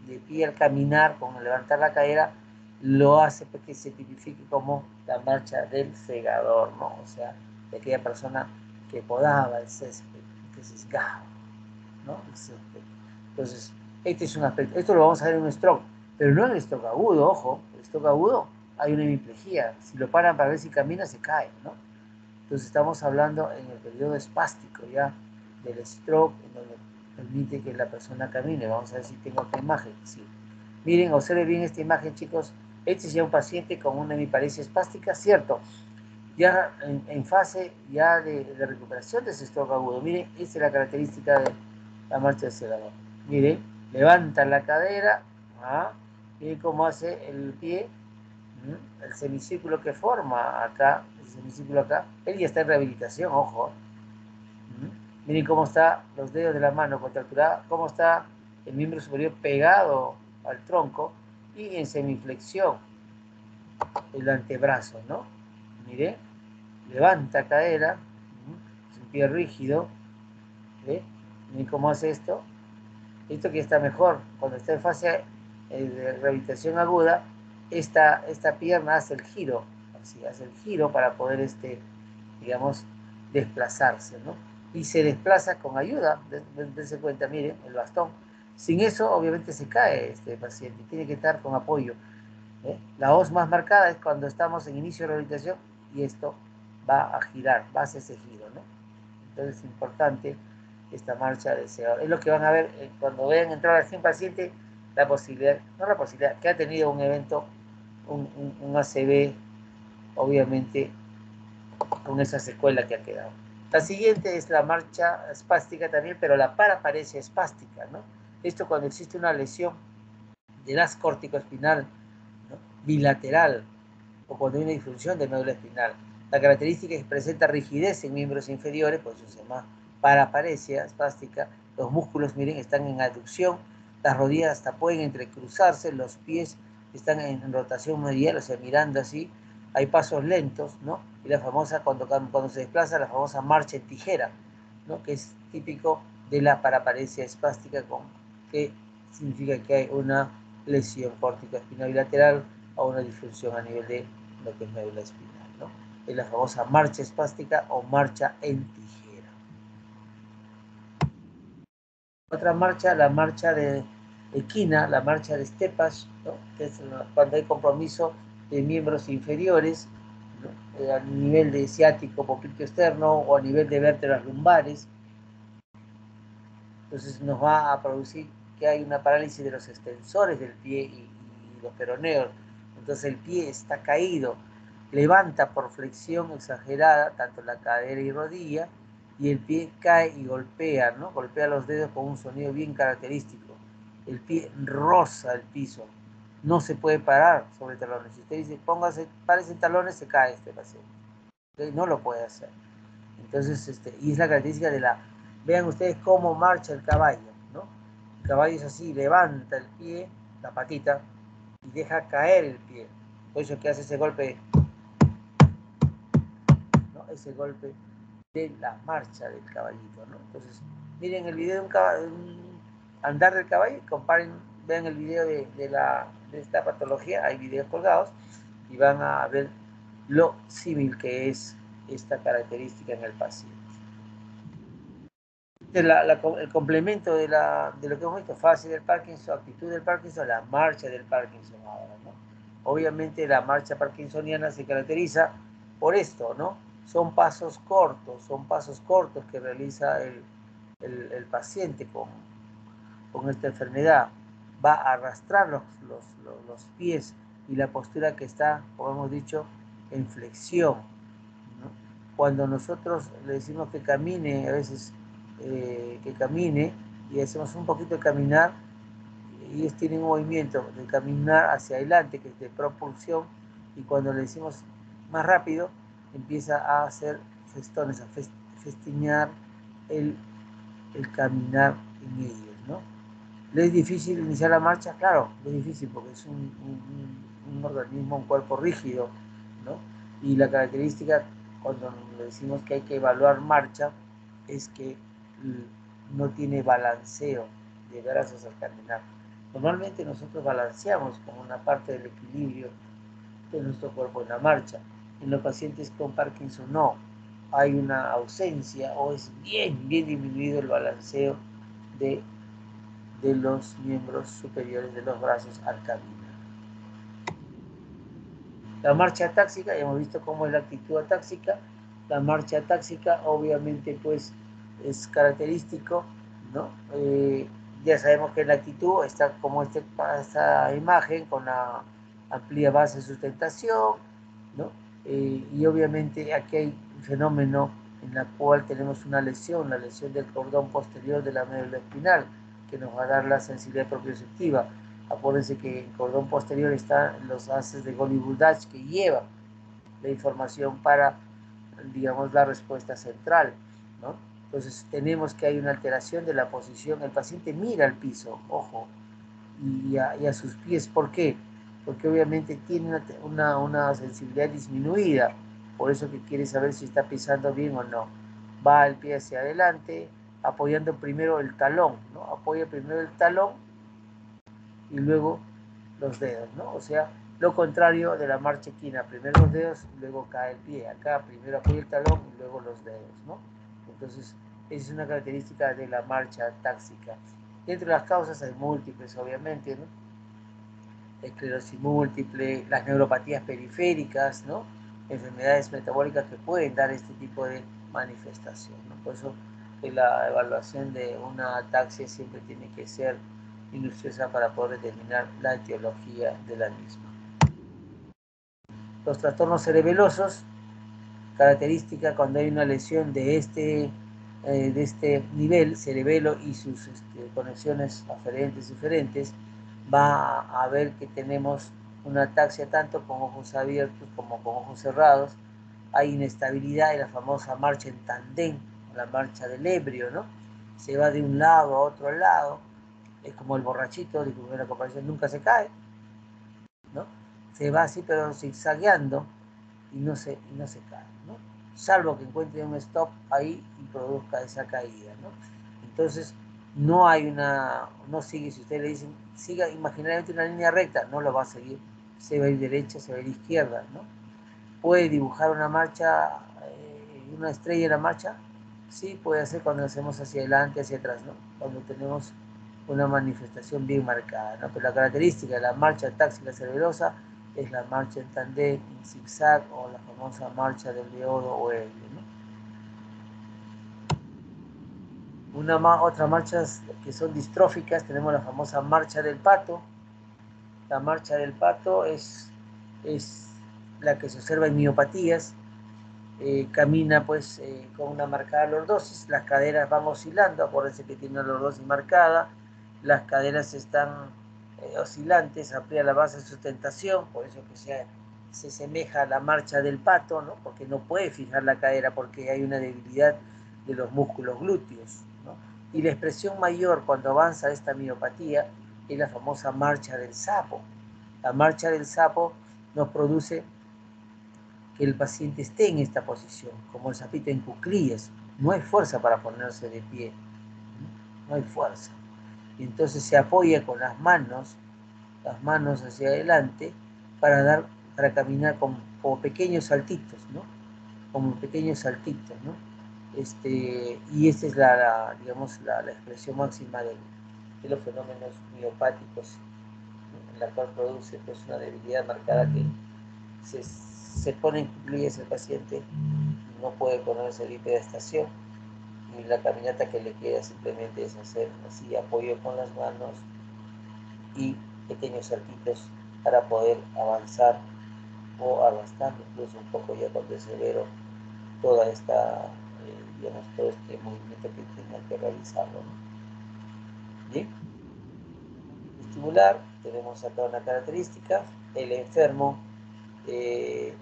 de pie al caminar, con levantar la cadera, lo hace que se tipifique como la marcha del segador, ¿no? O sea, de aquella persona que podaba el césped, que sesgaba, ¿no? El césped. Entonces, este es un aspecto. Esto lo vamos a ver en un stroke, pero no en el stroke agudo, ojo, el stroke agudo hay una hemiplegia. Si lo paran para ver si camina, se cae, ¿no? Entonces estamos hablando en el periodo espástico ya del stroke, en donde permite que la persona camine. Vamos a ver si tengo otra imagen. Sí. Miren, observen bien esta imagen, chicos. Este es ya un paciente con una hemiparesia espástica, cierto. Ya en, fase ya de, recuperación de ese stroke agudo. Miren, esta es la característica de la marcha del sedador. Miren, levanta la cadera. ¿ah? Miren cómo hace el pie el semicírculo que forma acá, el semicírculo acá, él ya está en rehabilitación, ojo. Miren cómo está los dedos de la mano contracturada, cómo está el miembro superior pegado al tronco y en semiflexión el antebrazo, ¿no? Mire, levanta cadera, es un pie rígido, Miren cómo hace esto. Esto que está mejor, cuando está en fase eh, de rehabilitación aguda, esta, esta pierna hace el giro, así, hace el giro para poder, este, digamos, desplazarse, ¿no? Y se desplaza con ayuda, dense cuenta, miren, el bastón. Sin eso, obviamente, se cae este paciente, tiene que estar con apoyo. ¿eh? La hoz más marcada es cuando estamos en inicio de rehabilitación y esto va a girar, va a hacer ese giro, ¿no? Entonces es importante esta marcha de ese Es lo que van a ver eh, cuando vean entrar a 100 paciente, la posibilidad, no la posibilidad, que ha tenido un evento un, un, ACV, obviamente, con esa secuela que ha quedado. La siguiente es la marcha espástica también, pero la paraparesia espástica, ¿no? Esto cuando existe una lesión de las córtico espinal bilateral o cuando hay una disfunción del médula espinal. La característica es que presenta rigidez en miembros inferiores, por eso se llama paraparesia espástica. Los músculos, miren, están en aducción, las rodillas hasta pueden entrecruzarse, los pies están en rotación medial, o sea, mirando así. Hay pasos lentos, ¿no? Y la famosa, cuando, cuando se desplaza, la famosa marcha en tijera, ¿no? Que es típico de la paraparesia espástica, con, que significa que hay una lesión córtica espinal bilateral o una disfunción a nivel de lo que es médula espinal, ¿no? Es la famosa marcha espástica o marcha en tijera. Otra marcha, la marcha de equina, la marcha de estepas, que es cuando hay compromiso de miembros inferiores. Eh, a nivel de ciático, popliteo externo o a nivel de vértebras lumbares. Entonces nos va a producir que hay una parálisis de los extensores del pie y, y los peroneos. Entonces el pie está caído, levanta por flexión exagerada tanto la cadera y rodilla y el pie cae y golpea, ¿no? Golpea los dedos con un sonido bien característico. El pie roza el piso, no se puede parar sobre talones. Si usted dice, póngase, párese en talones, se cae este paciente. No lo puede hacer. Entonces, este, y es la característica de la, vean ustedes cómo marcha el caballo, ¿no? El caballo es así, levanta el pie, la patita, y deja caer el pie. Por eso que hace ese golpe, ¿no? Ese golpe de la marcha del caballito, ¿no? Entonces, miren el video de un, caballo, andar del caballo comparen, vean el video de, de, la, de esta patología, hay videos colgados, y van a ver lo civil que es esta característica en el paciente. La, la, el complemento de, la, de, lo que hemos visto, fase del Parkinson, actitud del Parkinson, la marcha del Parkinson ahora, ¿no? Obviamente la marcha parkinsoniana se caracteriza por esto, ¿no? Son pasos cortos, son pasos cortos que realiza el, el, el paciente con, con, esta enfermedad. Va a arrastrar los, los, los, pies y la postura que está, como hemos dicho, en flexión. Cuando nosotros le decimos que camine, a veces eh, que camine y hacemos un poquito de caminar y ellos tienen un movimiento de caminar hacia adelante que es de propulsión y cuando le decimos más rápido empieza a hacer festones, a festiñar el, el caminar en ellos. ¿Le es difícil iniciar la marcha? Claro, es difícil porque es un, un, organismo, un cuerpo rígido, ¿no? Y la característica cuando decimos que hay que evaluar marcha es que no tiene balanceo de brazos al caminar. Normalmente nosotros balanceamos como una parte del equilibrio de nuestro cuerpo en la marcha. En los pacientes con Parkinson no, hay una ausencia o es bien, bien disminuido el balanceo de, de los miembros superiores de los brazos al caminar. La marcha táxica, ya hemos visto cómo es la actitud atáxica. La marcha táxica obviamente pues es característico, ¿no? Eh, ya sabemos que la actitud está como este, esta imagen con la amplia base de sustentación, ¿no? Eh, y obviamente aquí hay un fenómeno en la cual tenemos una lesión, la lesión del cordón posterior de la médula espinal, que nos va a dar la sensibilidad propioceptiva. Acuérdense que el cordón posterior están los haces de Golgi-Bulldage que llevan la información para, digamos, la respuesta central, ¿no? Entonces tenemos que hay una alteración de la posición. El paciente mira al piso, ojo, y a, y a sus pies. ¿Por qué? Porque obviamente tiene una, una, una, sensibilidad disminuida. Por eso que quiere saber si está pisando bien o no. Va el pie hacia adelante, apoyando primero el talón, ¿no? Apoya primero el talón y luego los dedos, ¿no? O sea, lo contrario de la marcha equina. Primero los dedos, luego cae el pie. Acá primero apoya el talón y luego los dedos, ¿no? Entonces, esa es una característica de la marcha táxica. Dentro de las causas hay múltiples, obviamente, ¿no? Esclerosis múltiple, las neuropatías periféricas, ¿no? Enfermedades metabólicas que pueden dar este tipo de manifestación, ¿no? Por eso la evaluación de una ataxia siempre tiene que ser minuciosa para poder determinar la etiología de la misma. Los trastornos cerebelosos característica cuando hay una lesión de este, eh, de este nivel, cerebelo y sus este, conexiones aferentes diferentes, va a ver que tenemos una ataxia tanto con ojos abiertos como con ojos cerrados. Hay inestabilidad y la famosa marcha en tandem, la marcha del ebrio, ¿no? Se va de un lado a otro lado, es como el borrachito, de la comparación, nunca se cae, ¿no? Se va así, pero zigzagueando y no se, y no se cae, ¿no? Salvo que encuentre un stop ahí y produzca esa caída, ¿no? Entonces, no hay una, no sigue, si usted le dicen, siga imaginariamente una línea recta, no lo va a seguir, se va a ir derecha, se va a ir izquierda, ¿no? Puede dibujar una marcha, eh, una estrella en la marcha, sí, puede hacer cuando hacemos hacia adelante, hacia atrás, ¿no? Cuando tenemos una manifestación bien marcada, ¿no? Pero la característica de la marcha taxi la cerebrosa es la marcha en tandem, en zigzag o la famosa marcha del leodo o el Una otra marchas que son distróficas, tenemos la famosa marcha del pato. La marcha del pato es, es la que se observa en miopatías. Eh, camina pues eh, con una marcada lordosis, las caderas van oscilando, acuérdense que tiene una lordosis marcada, las caderas están eh, oscilantes, amplía la base de sustentación, por eso que se, se semeja a la marcha del pato, ¿no? porque no puede fijar la cadera porque hay una debilidad de los músculos glúteos. Y la expresión mayor cuando avanza esta miopatía es la famosa marcha del sapo. La marcha del sapo nos produce que el paciente esté en esta posición, como el sapito en cuclillas. No hay fuerza para ponerse de pie. No hay fuerza. Y entonces se apoya con las manos, las manos hacia adelante, para dar, para caminar como, pequeños saltitos, ¿no? Como pequeños saltitos, ¿no? Este, y esta es la, digamos, la, expresión máxima de, los fenómenos miopáticos, en la cual produce pues, una debilidad marcada que se, se pone cuclillas el paciente, no puede ponerse de estación y la caminata que le queda simplemente es hacer así apoyo con las manos y pequeños saltitos para poder avanzar o arrastrando incluso un poco ya cuando es severo toda esta todo este movimiento que tenga que realizarlo. Bien. Estimular, tenemos acá una característica, el enfermo eh,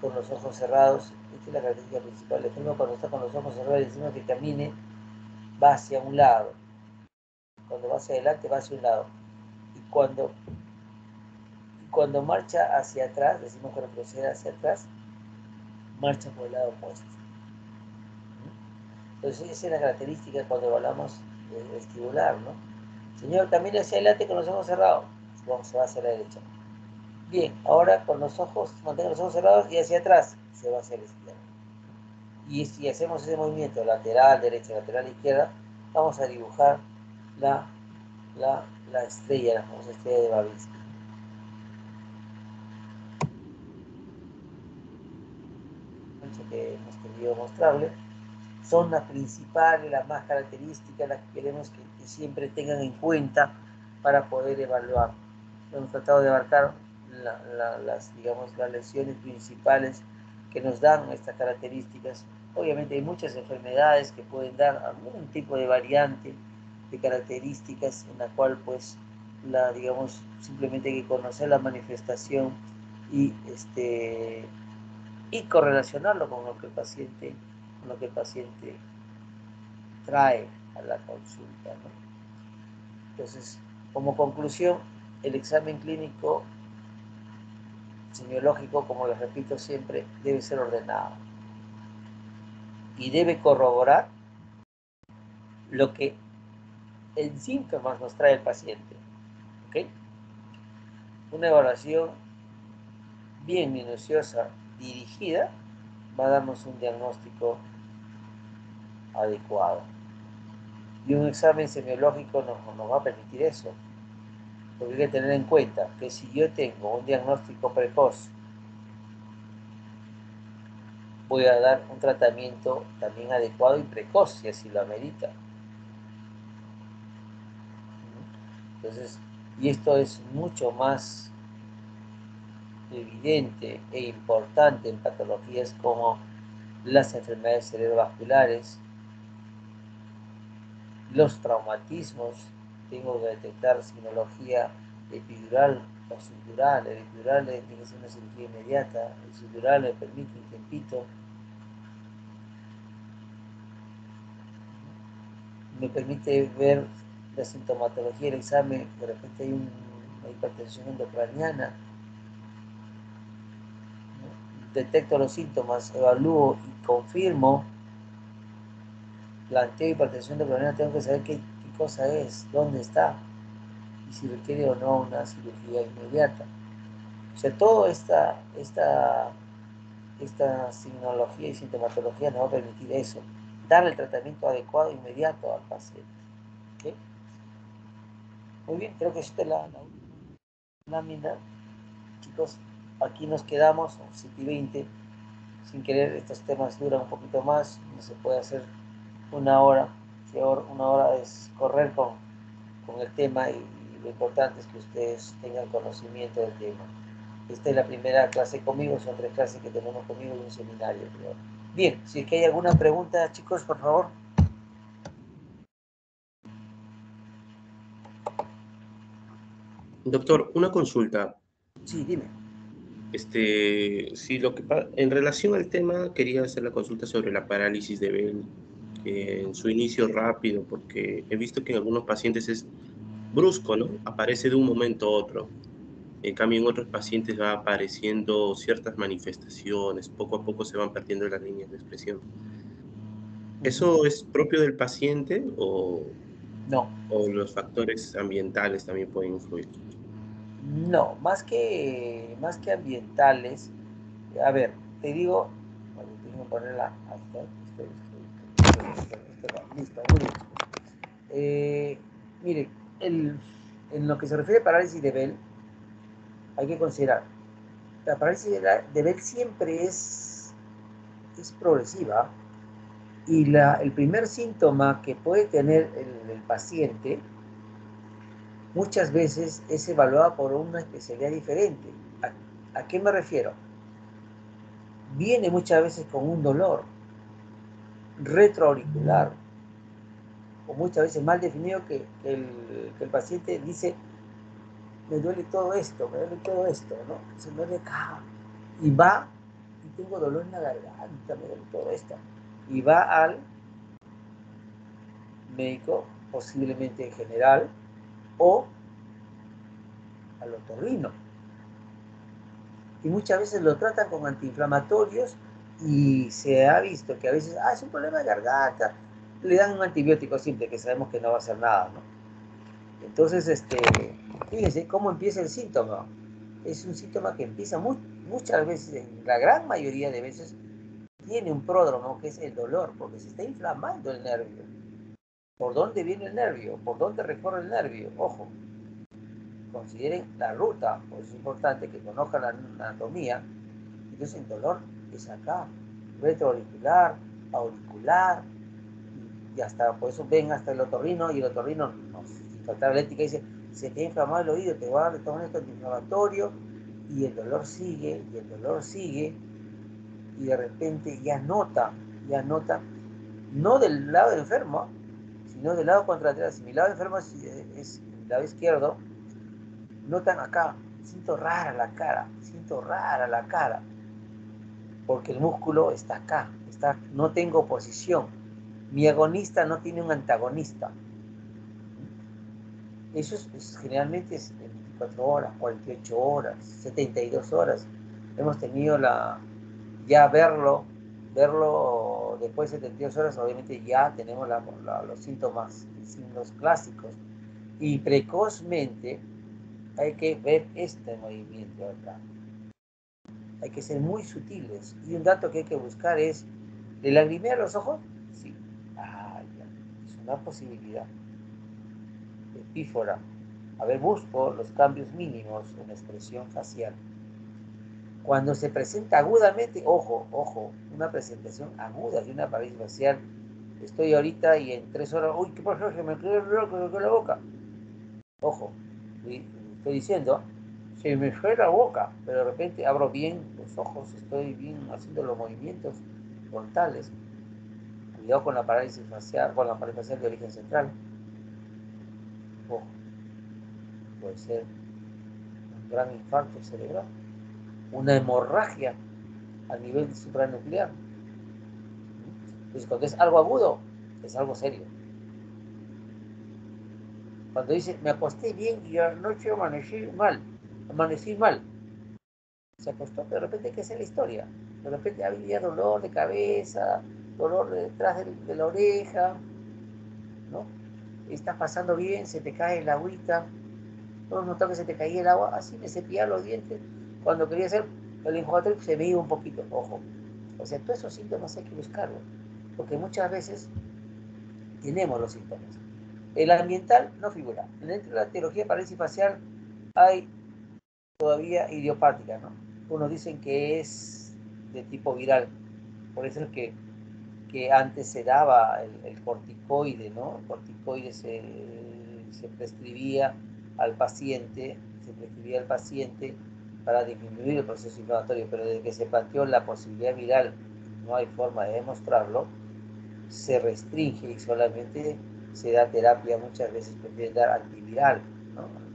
con los ojos cerrados, esta es la característica principal, el cuando está con los ojos cerrados decimos que camine, va hacia un lado, cuando va hacia adelante va hacia un lado, y cuando, cuando marcha hacia atrás, decimos que retrocede hacia atrás, marcha por el lado opuesto. Entonces, esa es la característica cuando hablamos vestibular, ¿no? Señor, camina hacia adelante con los ojos cerrados. Vamos, se va hacia la derecha. Bien, ahora con los ojos, mantenga los ojos cerrados y hacia atrás se va hacia la izquierda. Y si hacemos ese movimiento lateral, derecha, lateral, izquierda, vamos a dibujar la, la, la estrella, la famosa estrella de Babinski. que hemos querido mostrarle son las principales, las más características, las que queremos que, siempre tengan en cuenta para poder evaluar. Hemos tratado de abarcar las, digamos, las lesiones principales que nos dan estas características. Obviamente hay muchas enfermedades que pueden dar algún tipo de variante de características en la cual pues la digamos simplemente hay que conocer la manifestación y este y correlacionarlo con lo que el paciente lo que el paciente trae a la consulta. Entonces, como conclusión, el examen clínico semiológico, como les repito siempre, debe ser ordenado y debe corroborar lo que en síntomas nos trae el paciente. Una evaluación bien minuciosa, dirigida, va a darnos un diagnóstico adecuado. Y un examen semiológico nos, nos va a permitir eso. Porque hay que tener en cuenta que si yo tengo un diagnóstico precoz, voy a dar un tratamiento también adecuado y precoz, si así lo amerita. Entonces, y esto es mucho más evidente e importante en patologías como las enfermedades cerebrovasculares, los traumatismos, tengo que detectar sinología epidural o subdural. El epidural tiene que ser una cirugía inmediata, el subdural le permite un tiempito. Me permite ver la sintomatología del examen, de repente hay una hipertensión endocraniana. Detecto los síntomas, evalúo y confirmo planteo hipertensión endocraniana, tengo que saber qué, cosa es, dónde está y si requiere o no una cirugía inmediata. O sea, toda esta, esta, esta signología y sintomatología nos va a permitir eso, dar el tratamiento adecuado inmediato al paciente. Muy bien, creo que esta es la, lámina. Chicos, aquí nos quedamos, 7 y 20. Sin querer, estos temas duran un poquito más, no se puede hacer una hora. Una hora es correr con, con el tema y, lo importante es que ustedes tengan conocimiento del tema. Esta es la primera clase conmigo, son tres clases que tenemos conmigo en un seminario. Bien, si es que hay alguna pregunta, chicos, por favor. Doctor, una consulta. Sí, dime. Este, sí, lo que en relación al tema quería hacer la consulta sobre la parálisis de Bell en su inicio rápido, porque he visto que en algunos pacientes es brusco, ¿no? Aparece de un momento a otro. En cambio, en otros pacientes va apareciendo ciertas manifestaciones, poco a poco se van perdiendo las líneas de expresión. ¿Eso es propio del paciente o, no. o los factores ambientales también pueden influir? No, más que, más que ambientales, a ver, te digo, bueno, tengo que ponerla, ahí está, Eh, mire, en lo que se refiere a parálisis de Bell, hay que considerar, la parálisis de Bell siempre es, es progresiva y el primer síntoma que puede tener el, el paciente muchas veces es evaluada por una especialidad diferente. ¿A, qué me refiero? Viene muchas veces con un dolor retroauricular, o muchas veces mal definido que, el, paciente dice, me duele todo esto, me duele todo esto, ¿no? Se me duele acá. Y va, y tengo dolor en la garganta, me duele todo esto. Y va al médico, posiblemente general, o al otorrino. Y muchas veces lo tratan con antiinflamatorios y se ha visto que a veces, ah, es un problema de garganta, le dan un antibiótico simple que sabemos que no va a hacer nada, ¿no? Entonces, este, fíjense cómo empieza el síntoma. Es un síntoma que empieza muchas veces, la gran mayoría de veces, tiene un pródromo que es el dolor, porque se está inflamando el nervio. ¿Por dónde viene el nervio? ¿Por dónde recorre el nervio? Ojo, consideren la ruta, pues es importante que conozcan la anatomía. Entonces el dolor es acá, retroauricular, auricular, y hasta, por eso ven hasta el otorrino, y el otorrino nos falta la ética dice, se te ha inflamado el oído, te va a tomar esto antiinflamatorio, y el dolor sigue, y el dolor sigue, y de repente ya nota, ya nota, no del lado del enfermo, sino del lado contrario. Si mi lado enfermo es, es el lado izquierdo, notan acá, siento rara la cara, siento rara la cara, porque el músculo está acá, está, no tengo posición. Mi agonista no tiene un antagonista. Eso es, generalmente es 24 horas, 48 horas, 72 horas. Hemos tenido la, ya verlo, verlo después de 72 horas, obviamente ya tenemos los síntomas, signos clásicos. Y precozmente hay que ver este movimiento acá. Hay que ser muy sutiles. Y un dato que hay que buscar es, ¿le lagrimea los ojos? Sí. Ah, ya. Es una posibilidad. Epífora. A ver, busco los cambios mínimos en la expresión facial. Cuando se presenta agudamente, ojo, ojo, una presentación aguda de una parálisis facial, estoy ahorita y en tres horas, uy, ¿qué pasa? Se me quedó la boca. Ojo, estoy diciendo, se me fue la boca, pero de repente abro bien los ojos, estoy bien haciendo los movimientos frontales. Cuidado con la parálisis facial, con la parálisis facial de origen central. Ojo, puede ser gran infarto cerebral, una hemorragia a nivel supranuclear. Entonces, cuando es algo agudo, es algo serio. Cuando dice, me acosté bien y anoche amanecí mal, amanecí mal, se acostó, pero de repente, ¿qué es la historia? De repente había dolor de cabeza, dolor detrás de, la oreja, ¿no? Estás pasando bien, se te cae la agüita, no notó que se te caía el agua, así me cepillaba los dientes. Cuando quería hacer el enjuague se me iba un poquito, ojo. O sea, todos esos síntomas hay que buscarlos, porque muchas veces tenemos los síntomas. El ambiental no figura. Dentro de la teología parálisis facial hay todavía idiopática, ¿no? Unos dicen que es de tipo viral, por eso es que, que antes se daba el, corticoide, ¿no? El corticoide se, se prescribía al paciente, se prescribía al paciente para disminuir el proceso inflamatorio, pero desde que se planteó la posibilidad viral, no hay forma de demostrarlo, se restringe y solamente se da terapia, muchas veces prefieren dar antiviral, ¿no?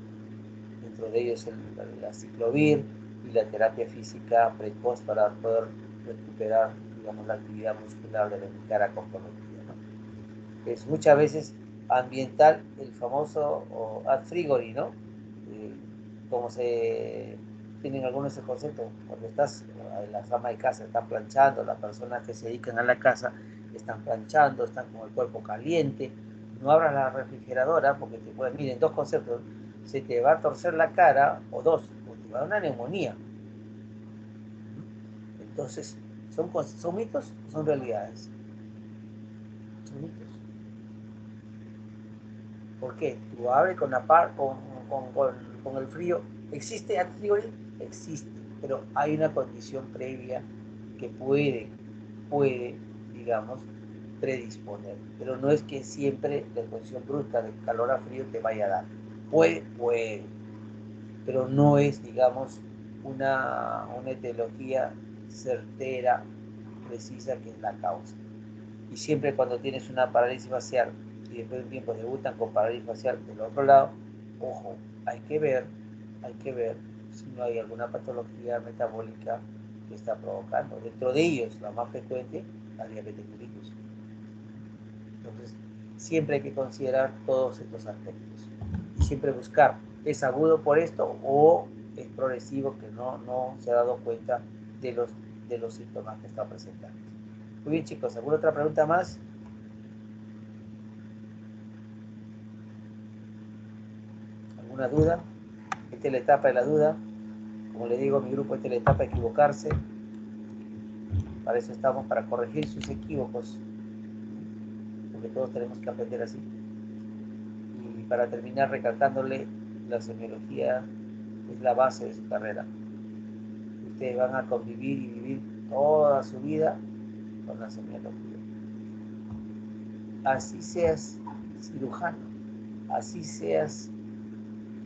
De ellos el, la ciclovir y la terapia física precoz para poder recuperar digamos, la actividad muscular de la cara comprometida. Es muchas veces ambiental, el famoso ad frigori, ¿no? Eh, como se tienen algunos ese concepto, cuando estás en la ama de casa, están planchando, las personas que se dedican a la casa están planchando, están con el cuerpo caliente, no abras la refrigeradora porque te pueden, miren, dos conceptos, se te va a torcer la cara, o dos, o te va a dar una neumonía. Entonces, ¿son, son mitos o son realidades? Son mitos. ¿Por qué? Tú abres con, la par, con, con, con, el frío. ¿Existe antibiótico? Existe, pero hay una condición previa que puede, puede, digamos, predisponer. Pero no es que siempre la exposición brusca de calor a frío te vaya a dar. Puede, puede, pero no es, digamos, una, una etiología certera, precisa que es la causa. Y siempre cuando tienes una parálisis facial y después de un tiempo debutan con parálisis facial del otro lado, ojo, hay que ver, hay que ver si no hay alguna patología metabólica que está provocando. Dentro de ellos, la más frecuente, la diabetes mellitus. Entonces, siempre hay que considerar todos estos aspectos siempre buscar, ¿es agudo por esto o es progresivo que no, no se ha dado cuenta de los, de los síntomas que está presentando? Muy bien, chicos, ¿alguna otra pregunta más? ¿Alguna duda? Esta es la etapa de la duda. Como le digo a mi grupo, esta es la etapa de equivocarse. Para eso estamos, para corregir sus equívocos todos tenemos que aprender así. Para terminar, recalcándole, la semiología es la base de su carrera. Ustedes van a convivir y vivir toda su vida con la semiología. Así seas cirujano, así seas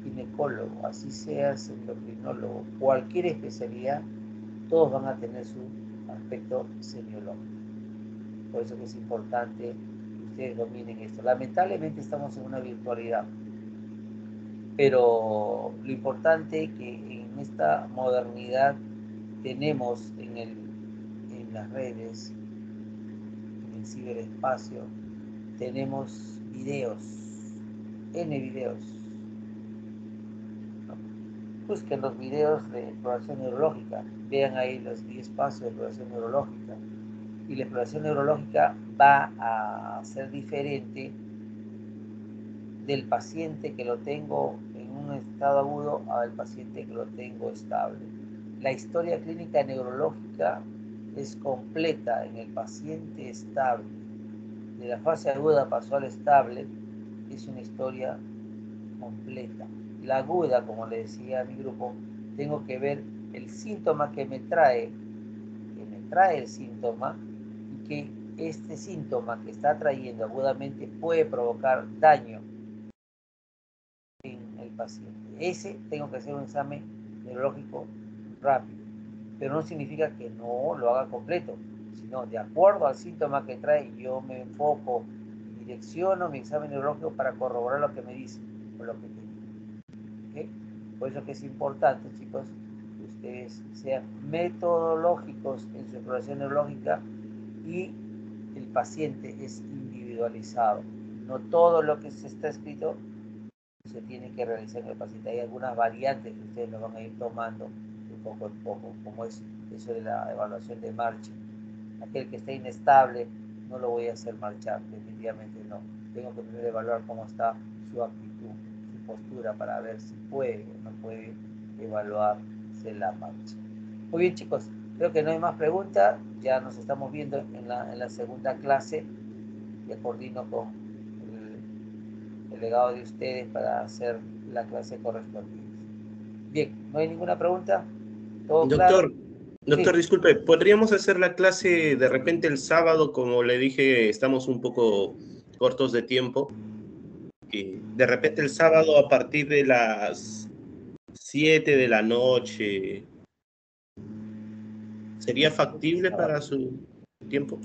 ginecólogo, así seas endocrinólogo, cualquier especialidad, todos van a tener su aspecto semiológico. Por eso que es importante dominen esto. Lamentablemente estamos en una virtualidad, pero lo importante es que en esta modernidad tenemos en, el, en las redes, en el ciberespacio, tenemos videos, N videos. Busquen los videos de exploración neurológica, vean ahí los 10 pasos de exploración neurológica y la exploración neurológica va a ser diferente del paciente que lo tengo en un estado agudo al paciente que lo tengo estable. La historia clínica neurológica es completa en el paciente estable. De la fase aguda pasó al estable, es una historia completa. La aguda, como le decía a mi grupo, tengo que ver el síntoma que me trae, que me trae el síntoma, que este síntoma que está trayendo agudamente puede provocar daño en el paciente. Ese tengo que hacer un examen neurológico rápido, pero no significa que no lo haga completo, sino de acuerdo al síntoma que trae, yo me enfoco direcciono mi examen neurológico para corroborar lo que me dice o lo que tiene. Por eso que es importante, chicos, que ustedes sean metodológicos en su exploración neurológica y paciente es individualizado. No todo lo que se está escrito se tiene que realizar en el paciente. Hay algunas variantes que ustedes lo van a ir tomando de poco en poco, como es eso de la evaluación de marcha. Aquel que esté inestable, no lo voy a hacer marchar, definitivamente no. Tengo que primero evaluar cómo está su actitud, su postura, para ver si puede o no puede evaluarse la marcha. Muy bien, chicos, creo que no hay más preguntas. Ya nos estamos viendo en la, en la segunda clase. Ya coordino con el, el legado de ustedes para hacer la clase correspondiente. Bien, ¿no hay ninguna pregunta? ¿Todo Doctor, claro? Doctor, sí. disculpe, ¿podríamos hacer la clase de repente el sábado? Como le dije, estamos un poco cortos de tiempo. Y de repente el sábado a partir de las 7 de la noche. ¿Sería factible para su tiempo?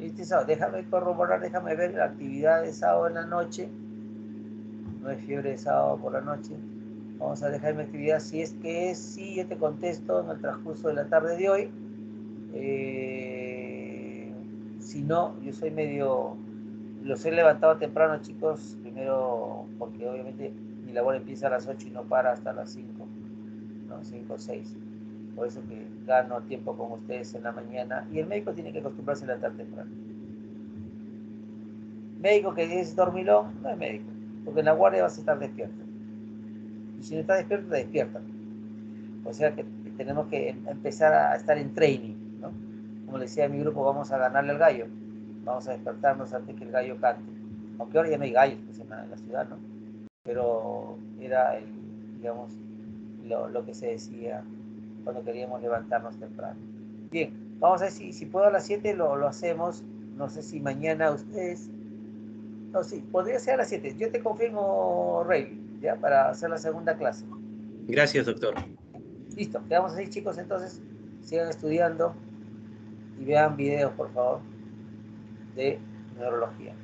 Este déjame corroborar, déjame ver la actividad de sábado en la noche. No es fiebre de sábado por la noche. Vamos a dejar mi actividad. Si es que es, sí, yo te contesto en el transcurso de la tarde de hoy. Eh, si no, yo soy medio. Los he levantado temprano, chicos. Primero, porque obviamente mi labor empieza a las 8 y no para hasta las 5. ¿no? 5 o 6. Por eso que gano tiempo con ustedes en la mañana. Y el médico tiene que acostumbrarse a levantar temprano. Médico que es dormilón, no es médico. Porque en la guardia vas a estar despierto si no está despierto, te despierta. O sea que tenemos que em, empezar a estar en training, ¿no? Como decía a mi grupo, vamos a ganarle al gallo. Vamos a despertarnos antes que el gallo cante. Aunque ahora ya no hay gallos en, la, en la ciudad, ¿no? Pero era, el, digamos, lo, lo, que se decía cuando queríamos levantarnos temprano. Bien, vamos a ver si, si puedo a las 7 lo, lo hacemos. No sé si mañana ustedes... No, sí, podría ser a las 7. Yo te confirmo, Rey para hacer la segunda clase. Gracias, doctor. Listo, quedamos así, chicos. Entonces, sigan estudiando y vean videos, por favor, de neurología.